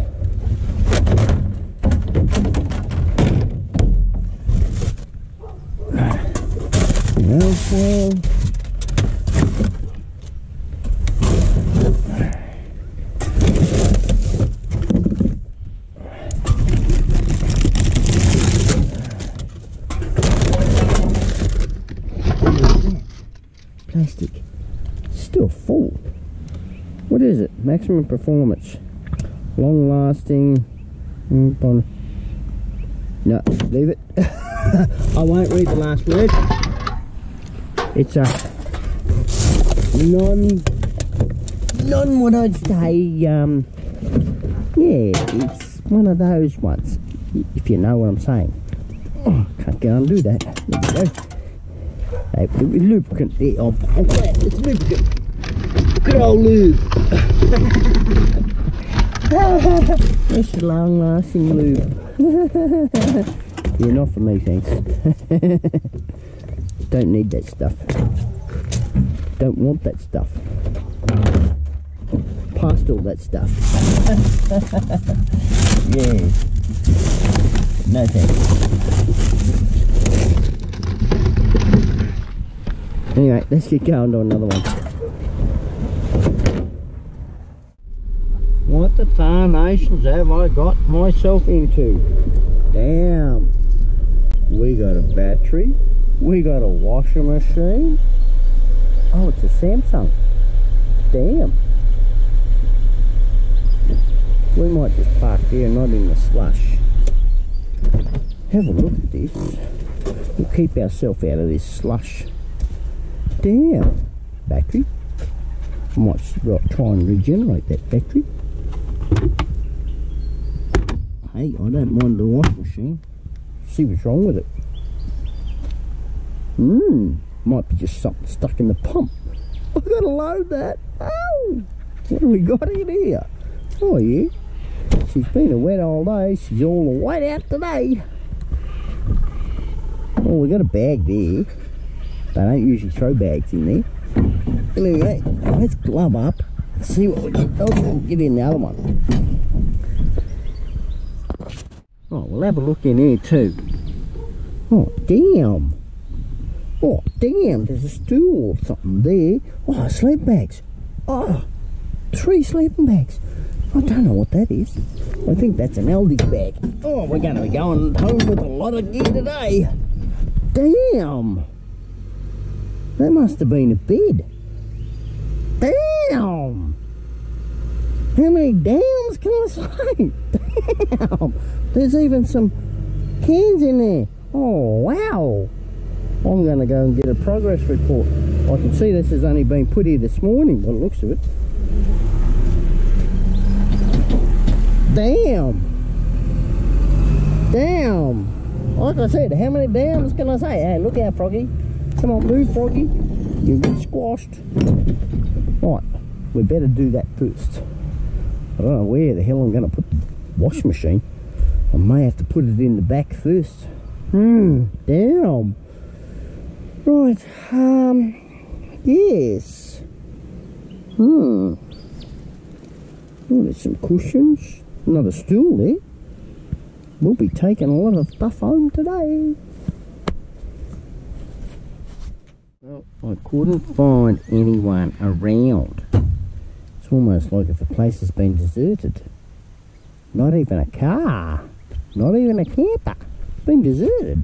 Alfoil. Plastic. Still full. What is it? Maximum performance. Long lasting. Mm, No, leave it. *laughs* I won't read the last word. It's a non, non what I'd say, um, yeah, it's one of those ones, if you know what I'm saying. Oh, can't get undo that. There we go. Hey, lubricant there, oh, it's lubricant. Good old lube. It's a long lasting lube. You're not for me, thanks. *laughs* Don't need that stuff. Don't want that stuff. Past all that stuff. *laughs* yeah. No thanks. Anyway, let's get going to another one. What the tarnations have I got myself into? Damn. We got a battery. We got a washing machine. Oh, it's a Samsung. Damn. We might just park there, not in the slush. Have a look at this. We'll keep ourselves out of this slush. Damn. Battery. I might try and regenerate that battery. Hey, I don't mind the washing machine. See what's wrong with it. Hmm, might be just something stuck in the pump. *laughs* I've got to load that. Oh, what have we got in here? Oh yeah, she's been a wet all day. She's all wet out today. Oh, we got a bag there. They don't usually throw bags in there. Anyway, let's glove up see what we can, else we get in the other one. Oh, we'll have a look in here too. Oh, damn. Oh, damn, there's a stool or something there. Oh, sleep bags. Oh, three sleeping bags. I don't know what that is. I think that's an Aldi's bag. Oh, we're going to be going home with a lot of gear today. Damn. That must have been a bed. Damn! How many dams can I say? *laughs* Damn! There's even some cans in there. Oh, wow! I'm going to go and get a progress report. I can see this has only been put here this morning by the looks of it. Damn! Damn! Like I said, how many dams can I say? Hey, look out, Froggy. Come on, move, Froggy. You get squashed. Right, we better do that first. I don't know where the hell I'm going to put the washing machine. I may have to put it in the back first. Hmm, damn. Right, um, yes. Hmm. Oh, there's some cushions. Another stool there. We'll be taking a lot of stuff home today. I couldn't find anyone around. It's almost like if the place has been deserted. Not even a car. Not even a camper. It's been deserted.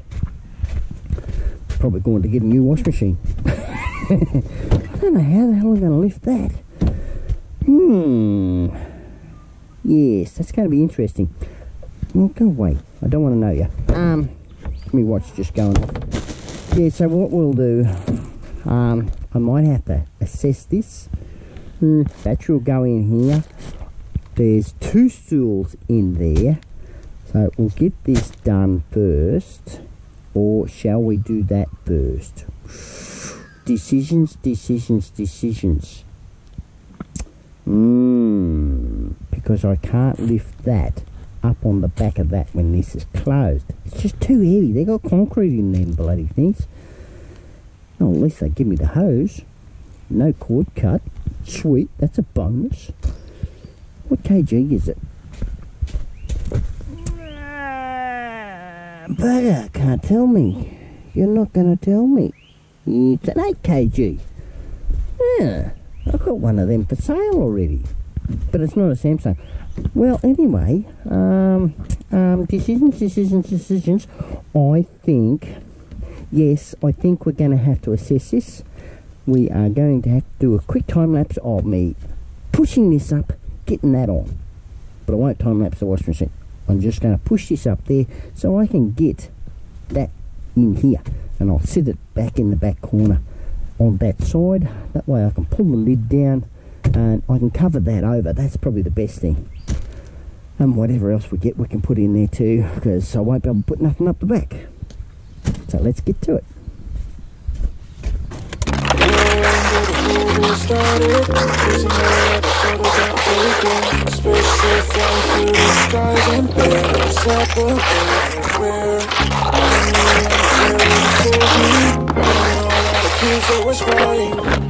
Probably going to get a new wash machine. *laughs* I don't know how the hell I'm going to lift that. Hmm. Yes, that's going to be interesting. Well, go away. I don't want to know you. Um, my watch just going. Yeah, so what we'll do, um, I might have to assess this. Mm, that will go in here. There's two stools in there. So we'll get this done first. Or shall we do that first? Decisions, decisions, decisions. Mmm. Because I can't lift that up on the back of that when this is closed. It's just too heavy. They got concrete in them bloody things. Oh, at least they give me the hose. No cord cut. Sweet, that's a bonus. What kg is it? Bugger, can't tell me. You're not going to tell me. It's an 8 kg. Yeah, I've got one of them for sale already. But it's not a Samsung. Well, anyway, um, um, decisions, decisions, decisions. I think, yes, I think we're going to have to assess this. We are going to have to do a quick time lapse of me pushing this up, getting that on. But I won't time lapse the washing machine. I'm just going to push this up there so I can get that in here. And I'll sit it back in the back corner on that side. That way I can pull the lid down and I can cover that over. That's probably the best thing. And whatever else we get, we can put in there too, because I won't be able to put nothing up the back. So let's get to it.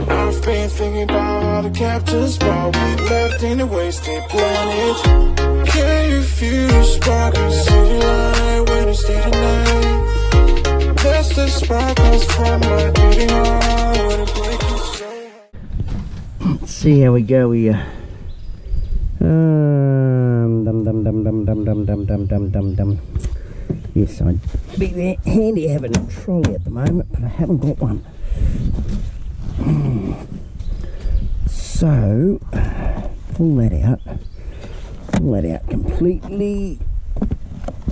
I've been thinking about all the captures While we left in wasted planet Can you feel the light When it's day to the sparkles from my so see how we go here. Um, dum dum dum dum dum dum dum dum dum dum dum. Yes, I'd be there handy having a trolley at the moment, but I haven't got one. So, pull that out. Pull that out completely.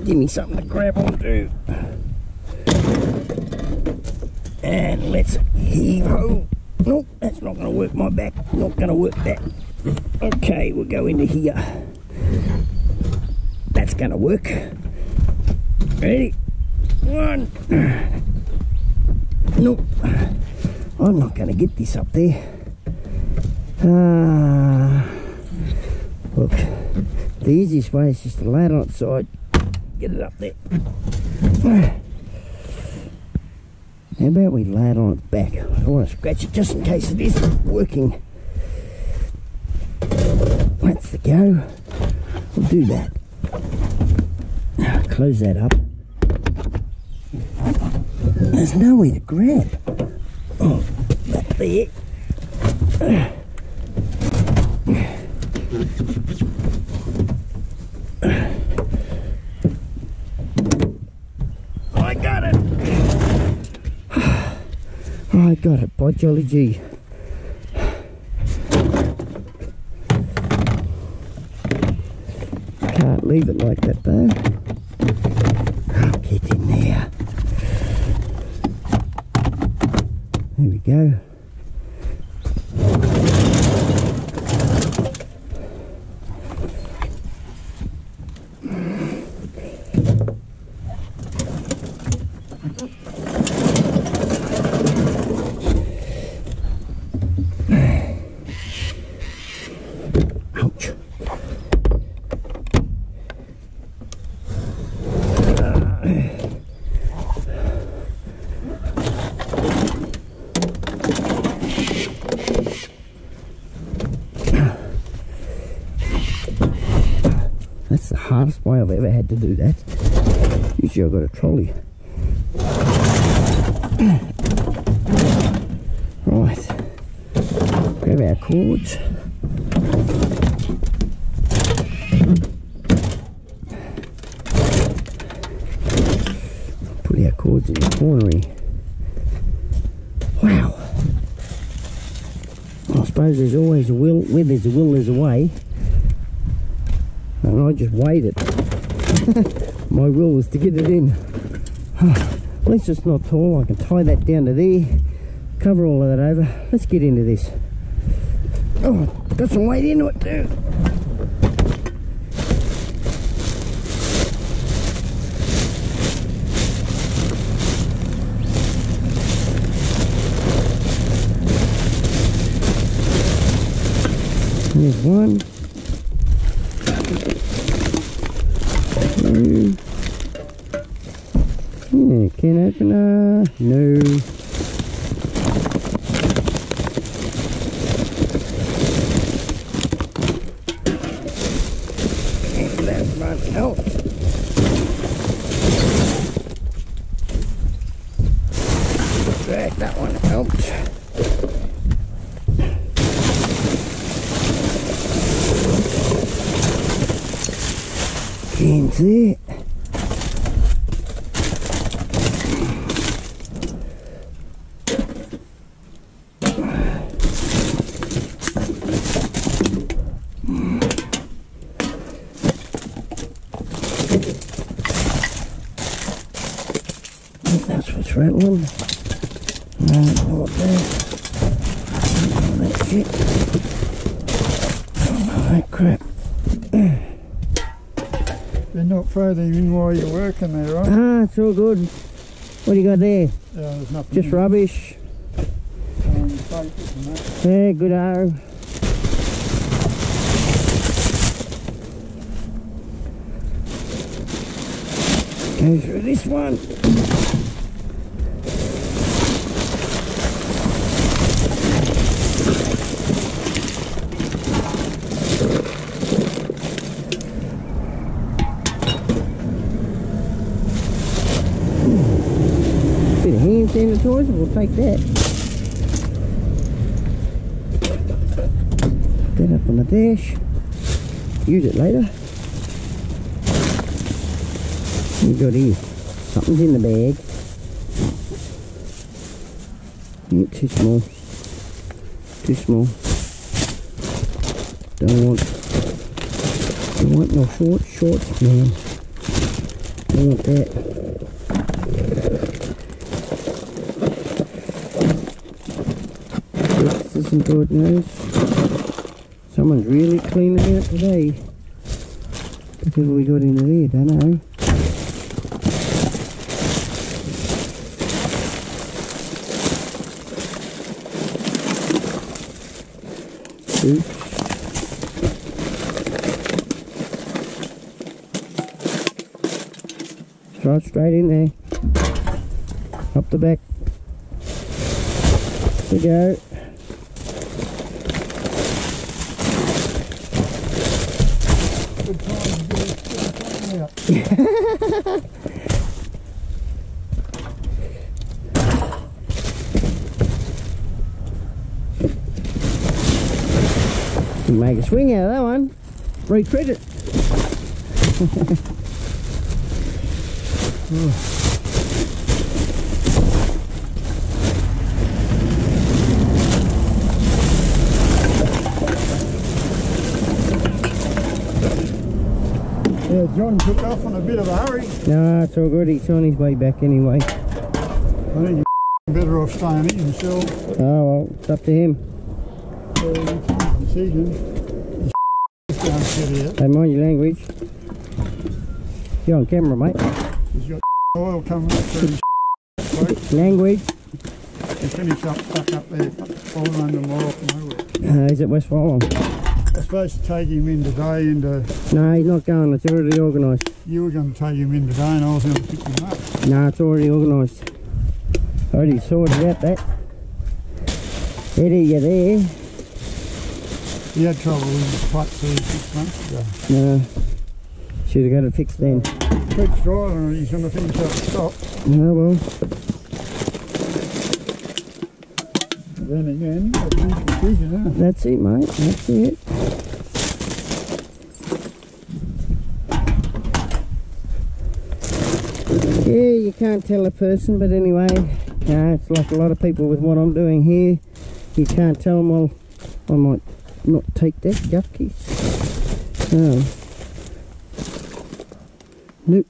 Give me something to grab onto. And let's heave ho. Nope, that's not going to work my back. Not going to work that. Okay, we'll go into here. That's going to work. Ready? One. Nope. I'm not going to get this up there. Ah. look, the easiest way is just to lay it on its side. Get it up there. How about we lay it on its back? I don't want to scratch it just in case it isn't working. That's the go. We'll do that. Close that up. There's no way to grab. Oh, there. got it by Jolly gee, Can't leave it like that though. Get in there. There we go. To get it in. At least it's not tall, I can tie that down to there, cover all of that over. Let's get into this. Oh, got some weight into it too. There's one. Two. Can opener. No. And that one out. Drag that one out. Can't see it. That's what's rattling. No, not there. Oh, that shit. Oh, that crap. You're not furthering in while you're working there, Ah, all good. What do you got there? Yeah, there's nothing. Just rubbish. um, papers and that. Yeah, good arrow. Go through this one. Sanitizer, we'll take that. that up on the dash. Use it later. You got here? Something's in the bag. Too small. Too small. Don't want. Don't want no shorts. Shorts, man. Don't want that. Good news. Someone's really cleaning out today. Have we got in there? Don't know. Oops. It straight in there. Up the back. There we go. Good time to get it, get it out. Can make a swing out of that one. Retreat it. *laughs* Yeah, John took off on a bit of a hurry. No, it's all good. He's on his way back anyway. I think you're *laughs* better off staying in himself. Oh, well, it's up to him. His decision. Hey, mind your language. You're on camera, mate. He's got oil coming through. Language. He finished up stuck up there, falling under more from nowhere. Uh, he's at West Wyalong. I was supposed to take him in today into No, he's not going. It's already organised. you were going to take him in today and I was going to pick him up. No, it's already organised. Already sorted out that. Eddie, you there? He had trouble with his clutch there six months ago. No. Should have got it fixed then. Keeps driving and he's going to finish up stop. No, well. Then again, that's decision, it? That's it, mate. That's it. Yeah, you can't tell a person, but anyway, uh, it's like a lot of people with what I'm doing here. You can't tell them, well, I might not take that yuckies. No. Nope.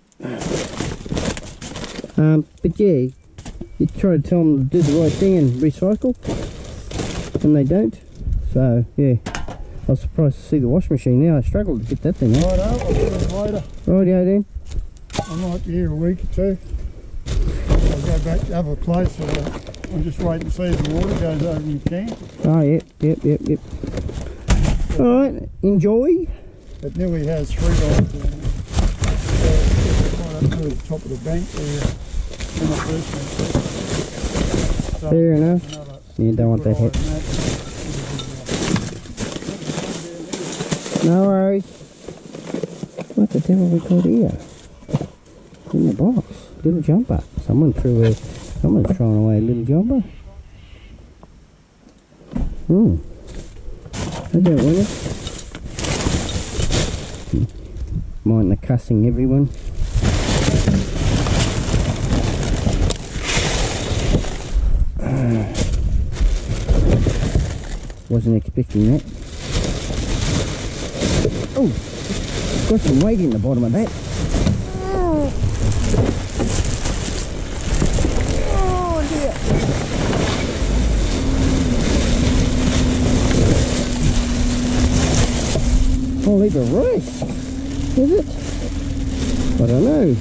Um, but yeah, you try to tell them to do the right thing and recycle, and they don't. So, yeah. I was surprised to see the wash machine now. I struggled to get that thing out. I'll see you later. Rightio then. I might be here a week or two. Back to other place. So I'm just waiting to see if the water goes over in the tank. Oh, yep, yep, yep, yep. Alright, enjoy. It nearly has three dollars in it. Right up to the top of the bank there. When I first went there. So Fair enough. You don't want that hit. that. No worries. What the devil we got here? In the box. Little jumper. Someone threw a... Someone's throwing away a little jumper. Hmm. I don't want it. Mind the cussing everyone. *sighs* Wasn't expecting that. Oh, got some weight in the bottom of that. The rice, is it? I don't know.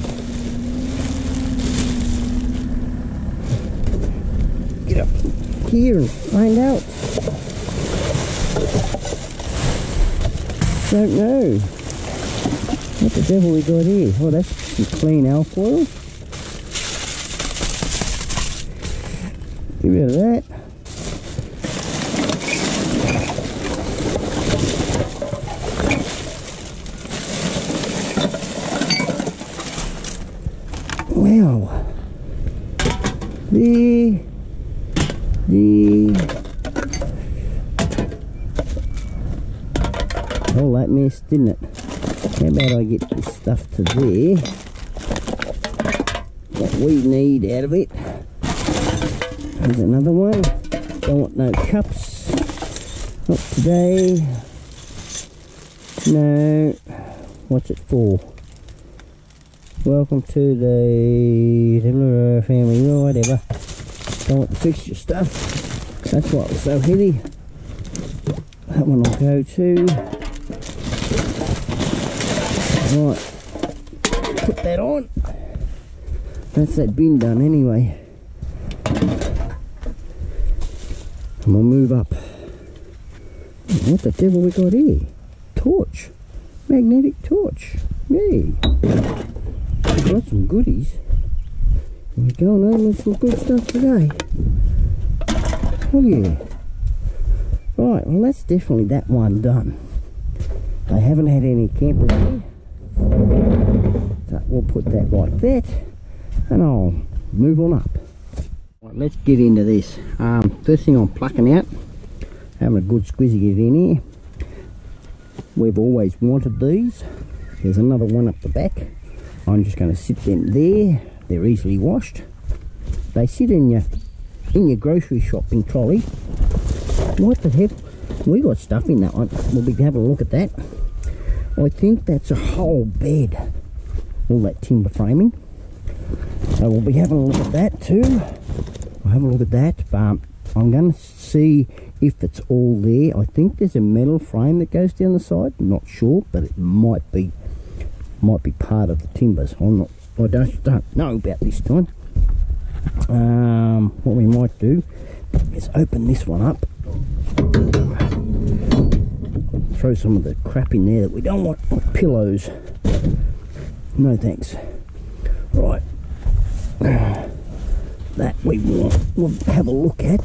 Get up here and find out. Don't know. What the devil we got here? Oh, that's some clean alfoil. Get rid of that. Wow. The the all that mess, didn't it? How about I get this stuff to there? What we need out of it. There's another one. Don't want no cups. Not today. No. What's it for? Welcome to the family, or whatever. Don't want the fixture stuff. That's why it was so heavy. That one will go to. Right. Put that on. That's that bin done anyway. And we'll move up. What the devil we got here? Torch. Magnetic torch. Yay. We've got some goodies. We're going on with some good stuff today. Oh yeah. Right, well that's definitely that one done. I haven't had any campers here. So we'll put that like that and I'll move on up. Right, let's get into this. Um, first thing I'm plucking out, having a good squeezy get in here. We've always wanted these. There's another one up the back. I'm just going to sit them there. They're easily washed. They sit in your in your grocery shopping trolley. What the heck? We got stuff in that one. We'll be having a look at that. I think that's a whole bed. All that timber framing. So we'll be having a look at that too. We'll have a look at that. But I'm going to see if it's all there. I think there's a metal frame that goes down the side. I'm not sure, but it might be might be part of the timbers. I'm not. I don't don't know about this time. Um, what we might do is open this one up. Throw some of the crap in there that we don't want, pillows. No thanks. Right. *clears throat* That we want, we'll have a look at.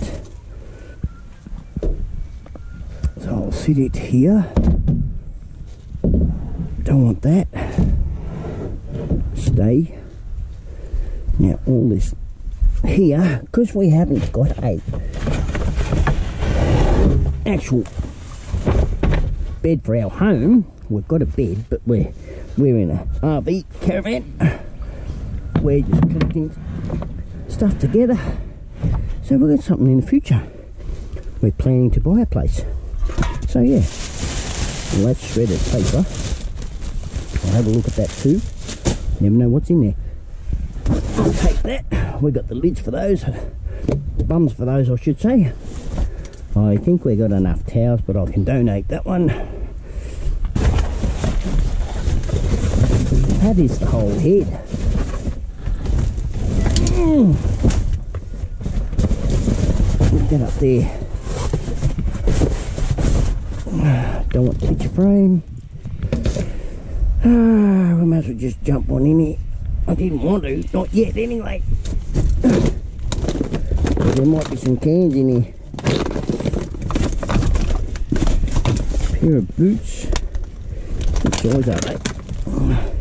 So I'll sit it here. Don't want that. Stay. Now all this here, because we haven't got a actual bed for our home. We've got a bed, but we're we're in a RV caravan. We're just collecting stuff together. So we've got something in the future. We're planning to buy a place. So yeah, well, that's shredded paper. I'll have a look at that too. Never know what's in there. I'll take that. We got the lids for those, bums for those, I should say. I think we got enough towels, but I can donate that one. That is the whole head. Mm. Up there. *sighs* Don't want to touch a frame. Ah, we might as well just jump on in here. I didn't want to, not yet anyway. *sighs* There might be some cans in here. Pair of boots. What size are they?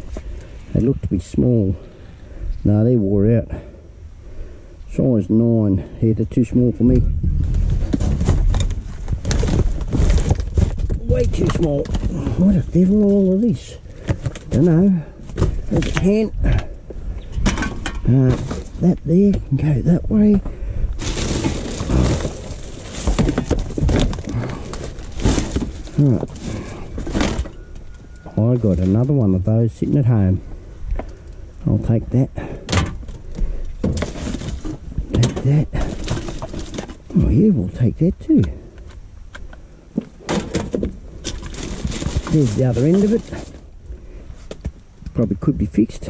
They look to be small. No, they wore out. Size 9. Yeah, they're too small for me. Way too small. What a devil all of this. Don't know. There's a can. Uh, that there can go that way. Right. I got another one of those sitting at home. I'll take that. Take that. Oh yeah, we'll take that too. There's the other end of it. Probably could be fixed.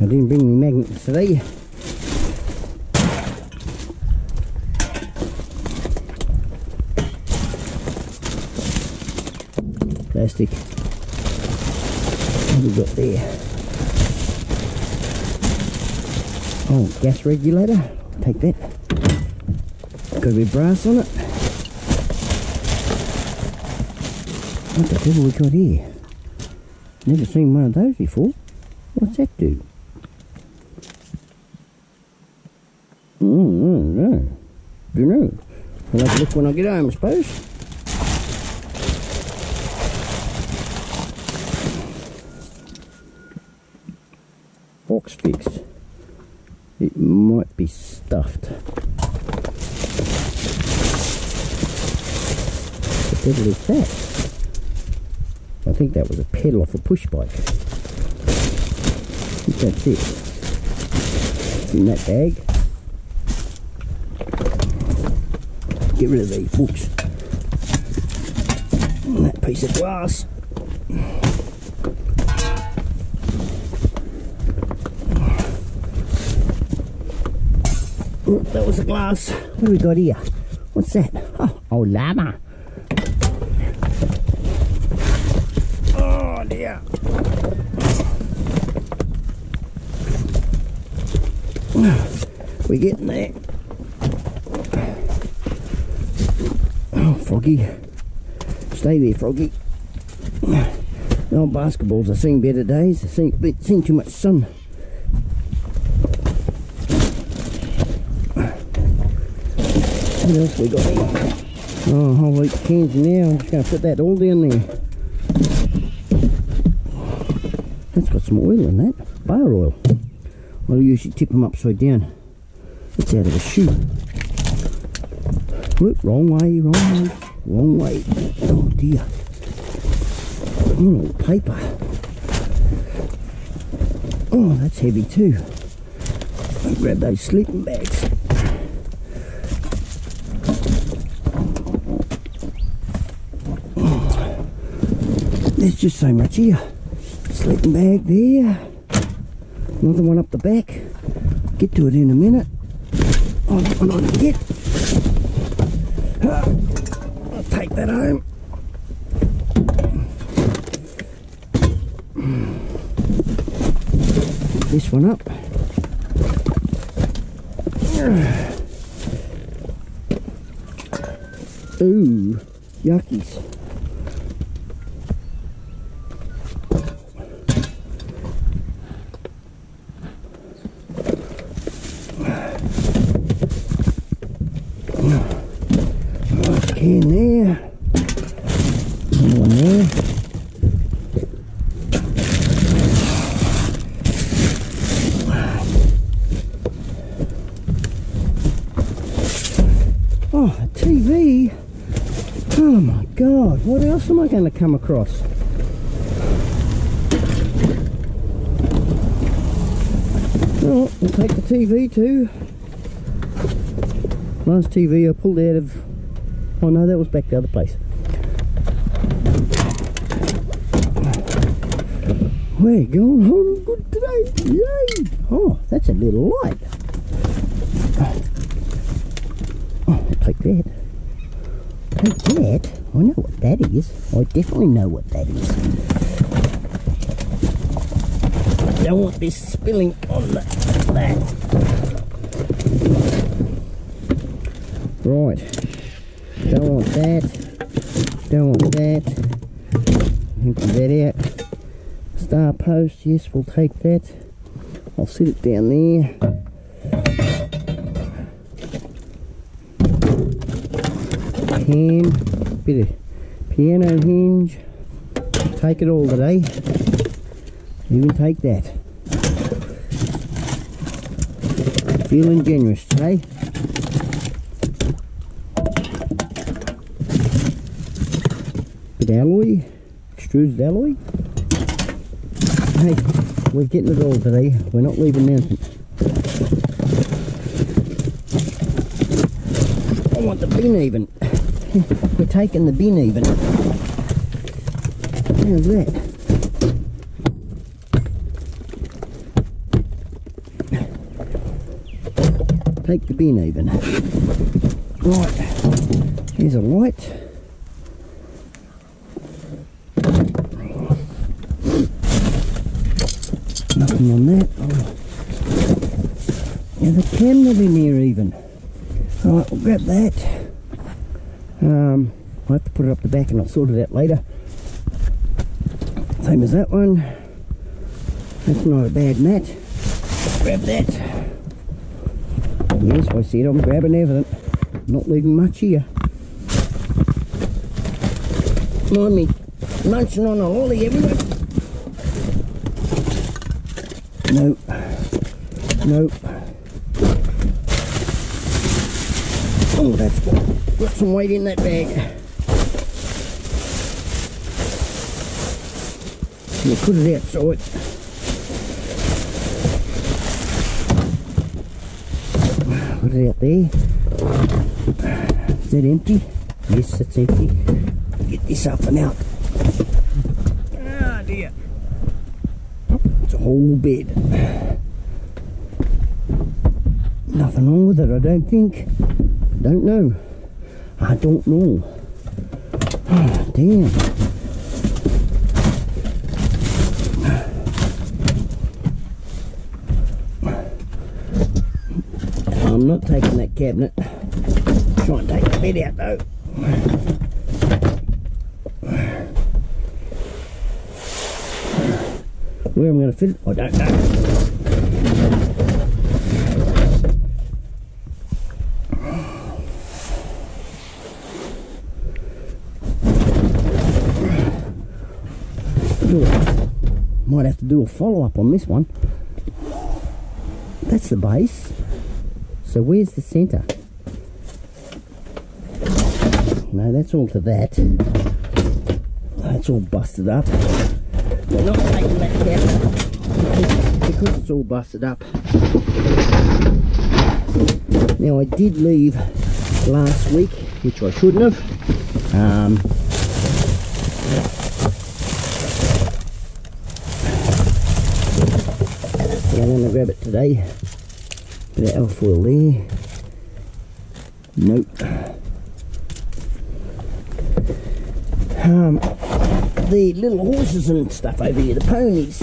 I didn't bring my magnets today. Plastic. What have we got there? Oh, gas regulator. Take that. Got a bit of brass on it. What the devil we got here? Never seen one of those before. What's that do? Mm, mm, no. Don't know. I'll have a look when I get home, I suppose. Fixed. It might be stuffed. What the devil is that? I think that was a pedal off a push bike. That's it. It's in that bag. Get rid of these books. And that piece of glass. Oh, that was a glass. What do we got here? What's that? Oh, oh llama. Oh dear. We're getting there. Oh, Froggy. Stay there, Froggy. Old basketballs have seen better days. Seen, seen too much sun. What else we got? Oh, a whole heap of cans in there. I'm just going to put that all down there. That's got some oil in that. Bar oil. I usually tip them upside down. It's out of a shoe. Look, wrong way, wrong way, wrong way. Oh dear. Oh, paper. Oh, that's heavy too. I'll grab those sleeping bags. There's just so much here. Sleeping bag there. Another one up the back. Get to it in a minute. Oh, that one I can get. I'll take that home. This one up. Ooh, yuckies. Can there. Another one there. Oh, a TV. Oh my god, what else am I going to come across? Oh, we'll take the TV too. Last TV I pulled out of. Oh no, that was back the other place. We're going home good today. Yay! Oh, that's a little light. Oh, I'll take that. Take that? I know what that is. I definitely know what that is. I don't want this spilling on the, that. Right. Don't want that. Don't want that. Empty that out. Star post, yes, we'll take that. I'll sit it down there. Can, bit of piano hinge. Take it all today. Even take that. Feeling generous today. Bit alloy, extruded alloy. Hey, we're getting it all today. We're not leaving anything. I want the bin even. We're taking the bin even. How's that? Take the bin even. Right, here's a light. Nothing on that. Oh. A camera in here even. Right, we'll grab that. Um, I'll have to put it up the back and I'll sort it out later. Same as that one. That's not a bad mat. Grab that. Yes, I said I'm grabbing everything. Not leaving much here. Mind me munching on a lolly everywhere. Nope. Nope. Oh, that's got, got some weight in that bag. You put it outside. Put it out there. Is that empty? Yes, it's empty. Get this up and out. Ah, dear. It's a whole bed. Nothing wrong with it, I don't think. Don't know. I don't know. Ah, damn. I'm not taking that cabinet. Try and take the bed out though. Where am I going to fit it? I don't know. Do a- Might have to do a follow up on this one. That's the base. So where's the centre? No, that's all to that. That's all busted up. We're not taking that because, because it's all busted up. Now I did leave last week, which I shouldn't have. Um, but I'm going to grab it today. Bit of alfoil there. Nope. Um, the little horses and stuff over here, the ponies.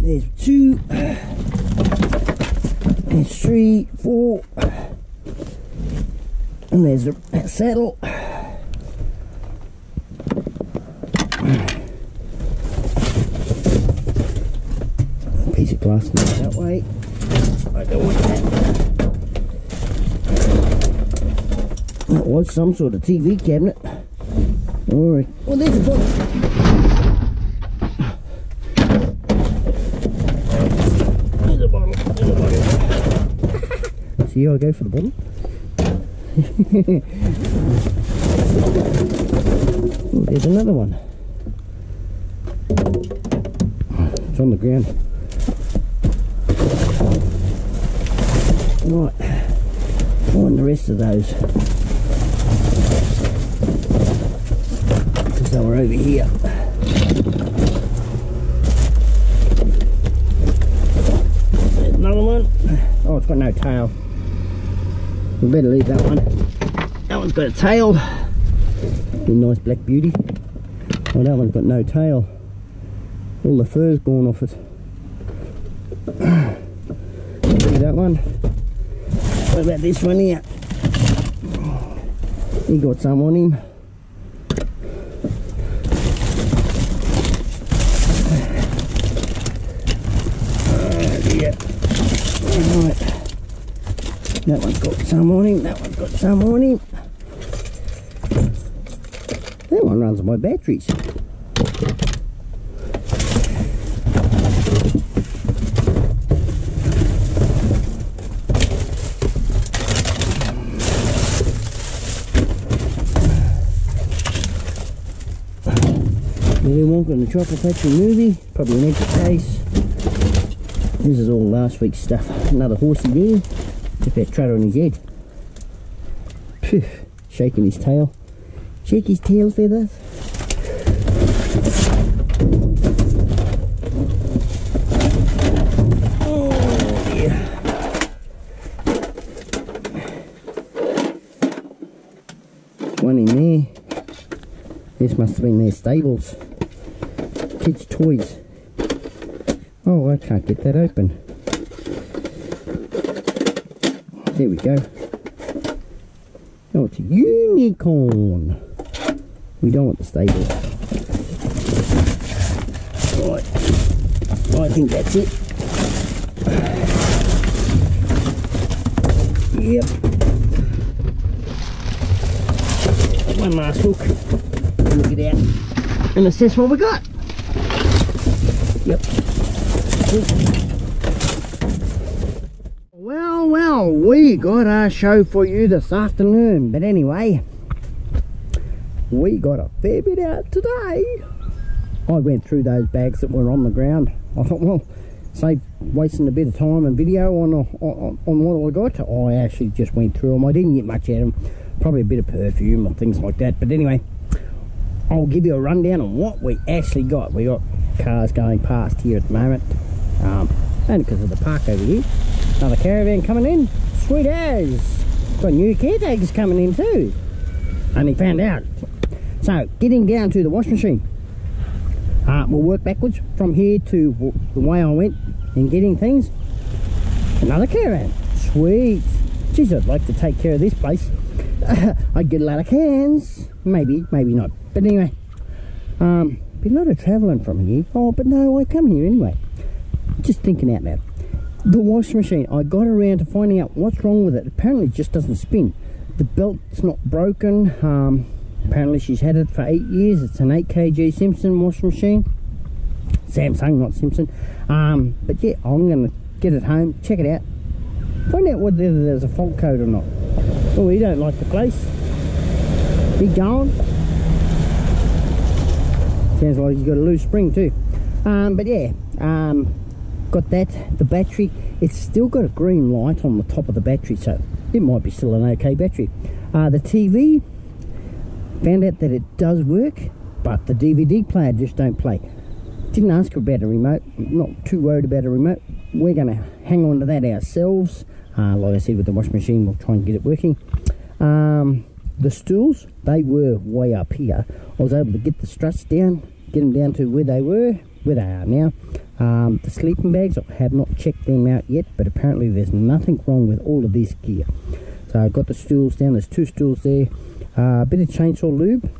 There's two, there's three, four, and there's a saddle. Piece of glass that way. I don't want that. That was some sort of TV cabinet. Alright. Well, there's a bottle. There's a bottle. There's a bottle. See how I go for the bottle? *laughs* oh, there's another one. It's on the ground. Right. Find the rest of those. Because they were over here. There's another one. Oh, it's got no tail. We better leave that one. That one's got a tail. A nice black beauty. Oh, that one's got no tail. All the fur's gone off it. Leave that one. About this one here? He got some on him. Oh. Alright. That one's got some on him, that one's got some on him. That one runs on my batteries. And the Chocolate Factory movie, probably an extra case. This is all last week's stuff. Another horsey there, just about trotter on his head. Phew, shaking his tail. Shake his tail feathers. Oh. One in there. This must have been their stables. Kids' toys. Oh, I can't get that open. There we go. Oh, it's a unicorn. We don't want the stable. Right. I think that's it. Yep. One last look. Look it out and assess what we got. Yep. Well, well, we got our show for you this afternoon. But anyway, we got a fair bit out today. I went through those bags that were on the ground. I thought, *laughs* well, save wasting a bit of time and video on, uh, on, on what I got. I actually just went through them. I didn't get much out of them. Probably a bit of perfume and things like that. But anyway, I'll give you a rundown on what we actually got. We got cars going past here at the moment. Um, only because of the park over here. Another caravan coming in. Sweet as. Got new caretakers coming in too. Only found out. So, getting down to the wash machine. Uh, we'll work backwards from here to the way I went in getting things. Another caravan. Sweet. Geez, I'd like to take care of this place. *laughs* I'd get a lot of cans. Maybe, maybe not. But anyway, um, be a lot of travelling from here. Oh, but no, I come here anyway. Just thinking out loud. The washing machine, I got around to finding out what's wrong with it. Apparently it just doesn't spin. The belt's not broken. Um, apparently she's had it for eight years. It's an 8 kg Simpson washing machine. Samsung, not Simpson. Um, but yeah, I'm going to get it home, check it out, find out whether there's a fault code or not. Oh, he don't like the place. He gone. Sounds like he's got a loose spring too. Um, but yeah, um, got that. The battery, it's still got a green light on the top of the battery, so it might be still an okay battery. Uh, the TV, found out that it does work, but the DVD player just don't play. Didn't ask about a remote. Not too worried about a remote. We're going to hang on to that ourselves. Uh, like I said, with the washing machine, we'll try and get it working. Um, the stools, they were way up here. I was able to get the struts down, get them down to where they were, where they are now. Um, the sleeping bags, I have not checked them out yet, but apparently there's nothing wrong with all of this gear. So I've got the stools down, there's two stools there. Uh, a bit of chainsaw lube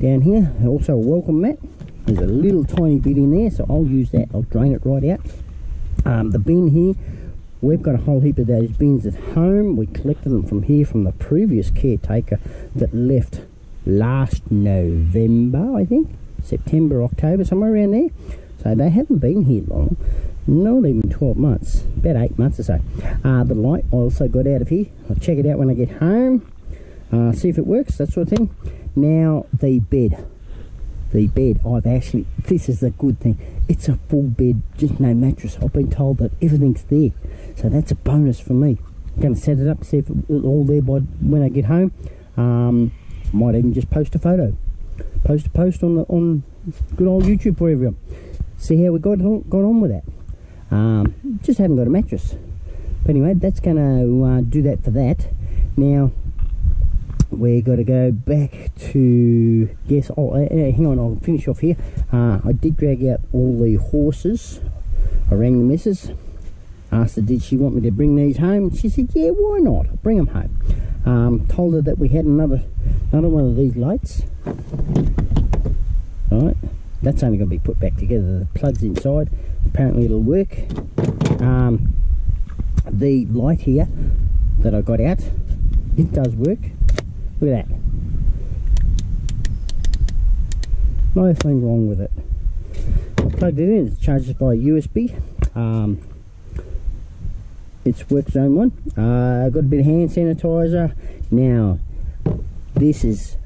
down here, also a welcome mat. There's a little tiny bit in there, so I'll use that. I'll drain it right out. Um, the bin here, we've got a whole heap of those bins at home. We collected them from here from the previous caretaker that left last November, I think. September, October, somewhere around there. So they haven't been here long. Not even 12 months. About 8 months or so. Uh, the light I also got out of here. I'll check it out when I get home. Uh, see if it works, that sort of thing. Now, the bed the bed. I've actually this is a good thing. It's a full bed just no mattress. I've been told that everything's there. So that's a bonus for me. I'm going to set it up see if it's all there by when I get home. Um, might even just post a photo. Post a post on the on good old YouTube for everyone. See how we got on, got on with that. Um, just haven't got a mattress. But anyway that's going to uh, do that for that. Now we're going to go back to yes oh uh, hang on i'll finish off here. Uh, i did drag out all the horses. I rang the missus asked her did she want me to bring these home? She said yeah why not? Bring them home. Um, told her that we had another another one of these lights. All right that's only going to be put back together the plugs inside. Apparently it'll work. Um, the light here that I got out it does work Look at that. Nothing wrong with it. Plugged it in, it's charged by USB. Um, it's work zone one. Uh, got a bit of hand sanitizer. Now, this is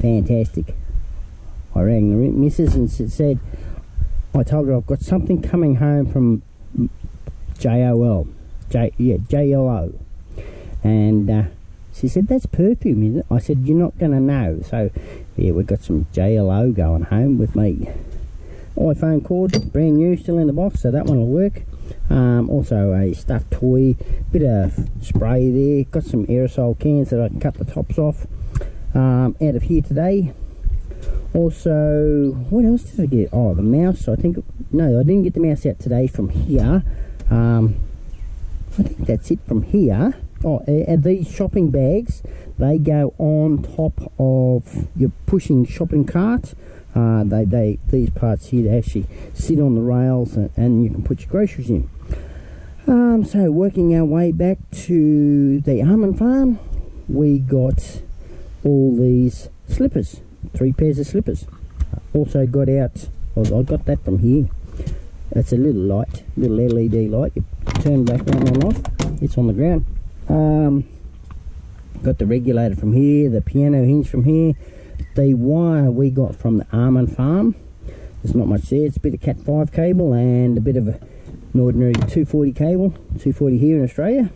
fantastic. I rang the missus and said, I told her I've got something coming home from JOL. J, yeah, JLO. And uh, she said, that's perfume, isn't it? I said, you're not going to know. So, yeah, we've got some JLO going home with me. iPhone cord, brand new, still in the box, so that one will work. Um, also a stuffed toy, bit of spray there. Got some aerosol cans that I can cut the tops off um, out of here today. Also, what else did I get? Oh, the mouse. I think, no, I didn't get the mouse out today from here. Um, I think that's it from here oh and these shopping bags they go on top of your pushing shopping cart. Uh, they, they these parts here they actually sit on the rails and, and you can put your groceries in. Um, so working our way back to the almond farm we got all these slippers three pairs of slippers. Also got out well, I got that from here. It's a little light little LED light. You turn back on and off it's on the ground um, got the regulator from here, the piano hinge from here. The wire we got from the almond farm. There's not much there. It's a bit of Cat 5 cable and a bit of a, an ordinary 240 cable. 240 here in Australia.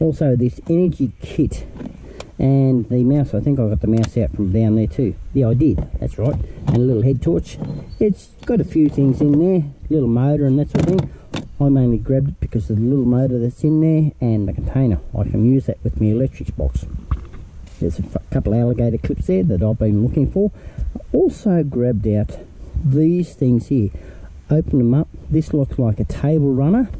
Also this energy kit and the mouse. I think I got the mouse out from down there too. Yeah, I did. That's right. And a little head torch. It's got a few things in there. Little motor and that sort of thing. I mainly grabbed it because of the little motor that's in there and the container. I can use that with my electrics box. There's a couple alligator clips there that I've been looking for. also grabbed out these things here. Open them up. This looks like a table runner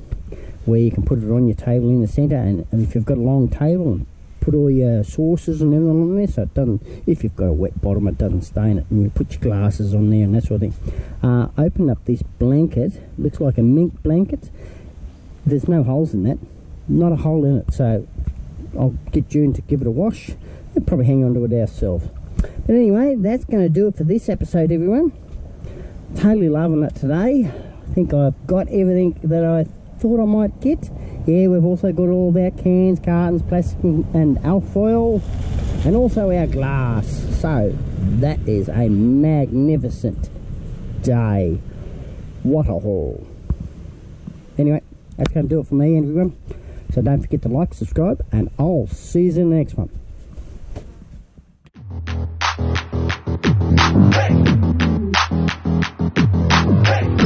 where you can put it on your table in the centre and, and if you've got a long table and put all your sauces and everything on there so it doesn't if you've got a wet bottom it doesn't stain it and you put your glasses on there and that sort of thing. Uh, open up this blanket looks like a mink blanket. There's no holes in that not a hole in it so I'll get June to give it a wash we'll probably hang on to it ourselves. But anyway that's going to do it for this episode everyone. Totally loving it today. I think I've got everything that I thought I might get yeah, we've also got all of our cans, cartons, plastic and alfoil and also our glass. So that is a magnificent day. What a haul. Anyway, that's going to do it for me everyone. So don't forget to like, subscribe and I'll see you in the next one. Hey!